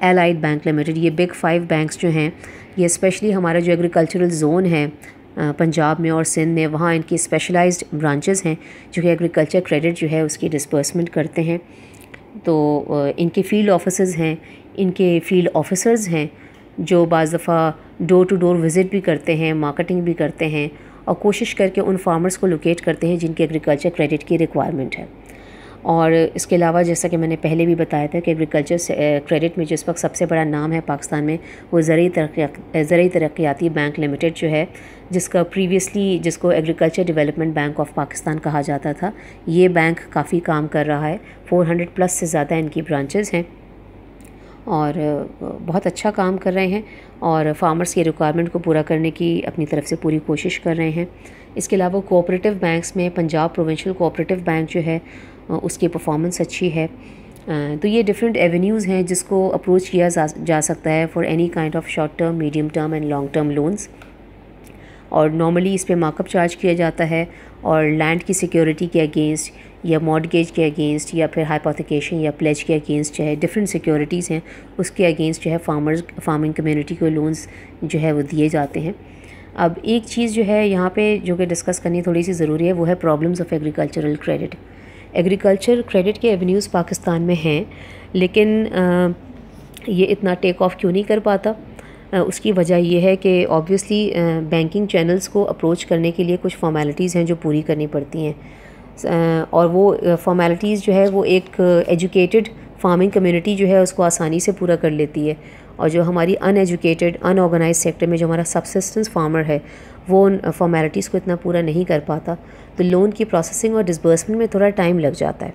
allied bank limited ये बिग फाइव बैंक्स जो हैं, ये स्पेशली हमारा जो एग्रीकल्चरल जोन है पंजाब में और सिंध में, वहाँ इनकी स्पेशलाइज्ड ब्रांचेस हैं, जो कि एग्रीकल्चर क्रेडिट जो है उसकी डिसबर्समेंट करते हैं। तो इनके फ़ील्ड ऑफिसर्स हैं, इनके फ़ील्ड ऑफिसर्स हैं जो बाज़ दफ़ा डोर टू डोर विज़िट भी करते हैं मार्केटिंग भी करते हैं और कोशिश करके उन फार्मर्स को लोकेट करते हैं जिनकी एग्रीकल्चर क्रेडिट की रिक्वायरमेंट है। और इसके अलावा जैसा कि मैंने पहले भी बताया था कि एग्रीकल्चर क्रेडिट में जिस वक्त सबसे बड़ा नाम है पाकिस्तान में, वो ज़रिए तरक्या ज़रिए तरक्याती बैंक लिमिटेड जो है, जिसका प्रीवियसली जिसको agriculture development bank of Pakistan कहा जाता था, ये बैंक काफ़ी काम कर रहा है। 400 प्लस से ज़्यादा इनकी ब्रांचेज़ हैं। और बहुत अच्छा काम कर रहे हैं और फार्मर्स की रिक्वायरमेंट को पूरा करने की अपनी तरफ़ से पूरी कोशिश कर रहे हैं। इसके अलावा कोऑपरेटिव बैंक्स में पंजाब प्रोविंशियल कोऑपरेटिव बैंक जो है उसकी परफॉर्मेंस अच्छी है। तो ये डिफरेंट एवेन्यूज़ हैं जिसको अप्रोच किया जा, जा सकता है for any kind of short term medium term and long term loans और नॉर्मली इस पर मार्कअप चार्ज किया जाता है और लैंड की सिक्योरिटी के अगेंस्ट या मॉडगेज के अगेंस्ट या फिर हाइपोथिकेशन या प्लेज के अगेंस्ट जो है डिफरेंट सिक्योरिटीज़ हैं, उसके अगेंस्ट जो है फार्मर्स फ़ार्मिंग कम्युनिटी को लोन्स जो है वो दिए जाते हैं। अब एक चीज़ जो है यहाँ पे जो कि डिस्कस करनी थोड़ी सी ज़रूरी है, वो है problems of agricultural credit agriculture credit के एवेन्यूज़ पाकिस्तान में हैं, लेकिन ये इतना टेक ऑफ़ क्यों नहीं कर पाता? उसकी वजह यह है कि ऑब्वियसली बैंकिंग चैनल्स को अप्रोच करने के लिए कुछ फॉर्मेलिटीज़ हैं जो पूरी करनी पड़ती हैं। और वो फॉर्मेलिटीज़ जो है वो एक एजुकेटेड फ़ार्मिंग कम्युनिटी जो है उसको आसानी से पूरा कर लेती है। और जो हमारी अनएजुकेटेड अनऑर्गेनाइज सेक्टर में जो हमारा सबसिस्टेंस फार्मर है, वो उन फॉर्मेलिटीज़ को इतना पूरा नहीं कर पाता। तो लोन की प्रोसेसिंग और डिसबर्समेंट में थोड़ा टाइम लग जाता है।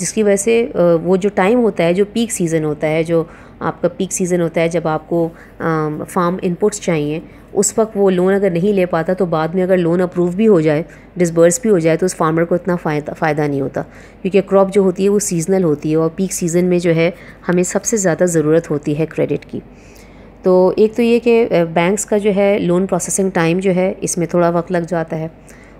जिसकी वजह से वो जो टाइम होता है, जो पीक सीज़न होता है, जो आपका पीक सीज़न होता है, जब आपको फार्म इनपुट्स चाहिए, उस वक्त वो लोन अगर नहीं ले पाता तो बाद में अगर लोन अप्रूव भी हो जाए डिसबर्स भी हो जाए तो उस फार्मर को इतना फ़ायदा फ़ायदा नहीं होता। क्योंकि क्रॉप जो होती है, वो सीजनल होती है और पीक सीज़न में जो है, हमें सबसे ज़्यादा ज़रूरत होती है क्रेडिट की। तो एक तो ये कि बैंक्स का जो है लोन प्रोसेसिंग टाइम जो है, इसमें थोड़ा वक्त लग जाता है।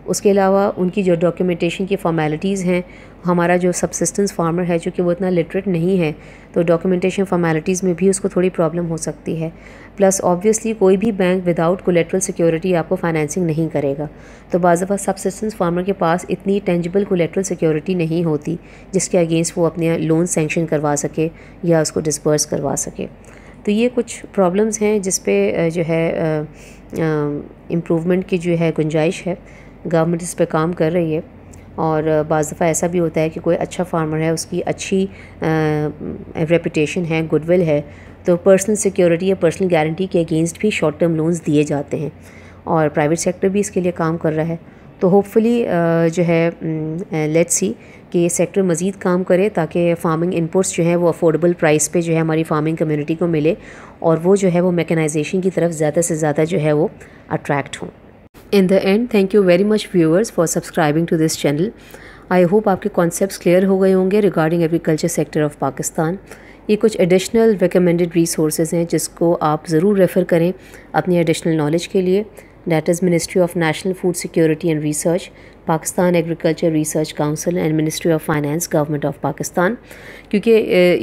उसके अलावा उनकी जो डॉक्यूमेंटेशन की फॉर्मेलिटीज़ हैं, हमारा जो सबसिस्टेंस फार्मर है, जो कि वो इतना लिटरेट नहीं है तो डॉक्यूमेंटेशन फॉर्मेलिटीज़ में भी उसको थोड़ी प्रॉब्लम हो सकती है। प्लस ऑब्वियसली कोई भी बैंक विदाउट कोलेट्रल सिक्योरिटी आपको फाइनेंसिंग नहीं करेगा। तो बाज़ सबसिस्टेंस फार्मर के पास इतनी टेंजिबल कोलेट्रल सिक्योरिटी नहीं होती, जिसके अगेंस्ट वो अपने लोन सेंक्शन करवा सके या उसको डिस्पर्स करवा सके। तो ये कुछ प्रॉब्लम्स हैं जिस पे जो है इम्प्रूवमेंट की जो है गुंजाइश है। गवर्नमेंट इस पर काम कर रही है और बज़ दफ़ा ऐसा भी होता है कि कोई अच्छा फार्मर है, उसकी अच्छी रेपुटेशन है गुडविल है तो पर्सनल सिक्योरिटी या पर्सनल गारंटी के अगेंस्ट भी शॉर्ट टर्म लोन्स दिए जाते हैं और प्राइवेट सेक्टर भी इसके लिए काम कर रहा है। तो होपफुली जो है लेट्स सी कि ये सेक्टर मज़ीद काम करे ताकि फ़ार्मिंग इनपुट्स जो है वो अफोर्डेबल प्राइस पे जो है हमारी फ़ार्मिंग कम्युनिटी को मिले और वो जो है वो मैकेनाइजेशन की तरफ़ ज़्यादा से ज़्यादा जो है वो अट्रैक्ट हों। In the end thank you very much viewers for subscribing to this channel I hope आपके कॉन्सेप्ट क्लियर हो गए होंगे regarding agriculture sector of Pakistan ये कुछ एडिशनल रिकमेंडेड रिसोर्स हैं जिसको आप ज़रूर रेफ़र करें अपनी एडिशनल नॉलेज के लिए. That is ministry of national food security and research Pakistan agriculture research council and ministry of finance government of Pakistan क्योंकि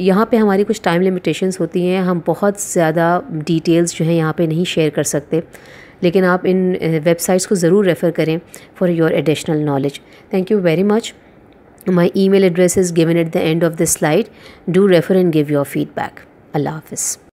यहाँ पे हमारी कुछ टाइम लिमिटेशंस होती हैं, हम बहुत ज़्यादा डिटेल्स जो हैं यहाँ पे नहीं शेयर कर सकते. लेकिन आप इन वेबसाइट्स को ज़रूर रेफ़र करें for your additional knowledge thank you very much my email address is given at the end of the slide do refer and give your feedback Allah half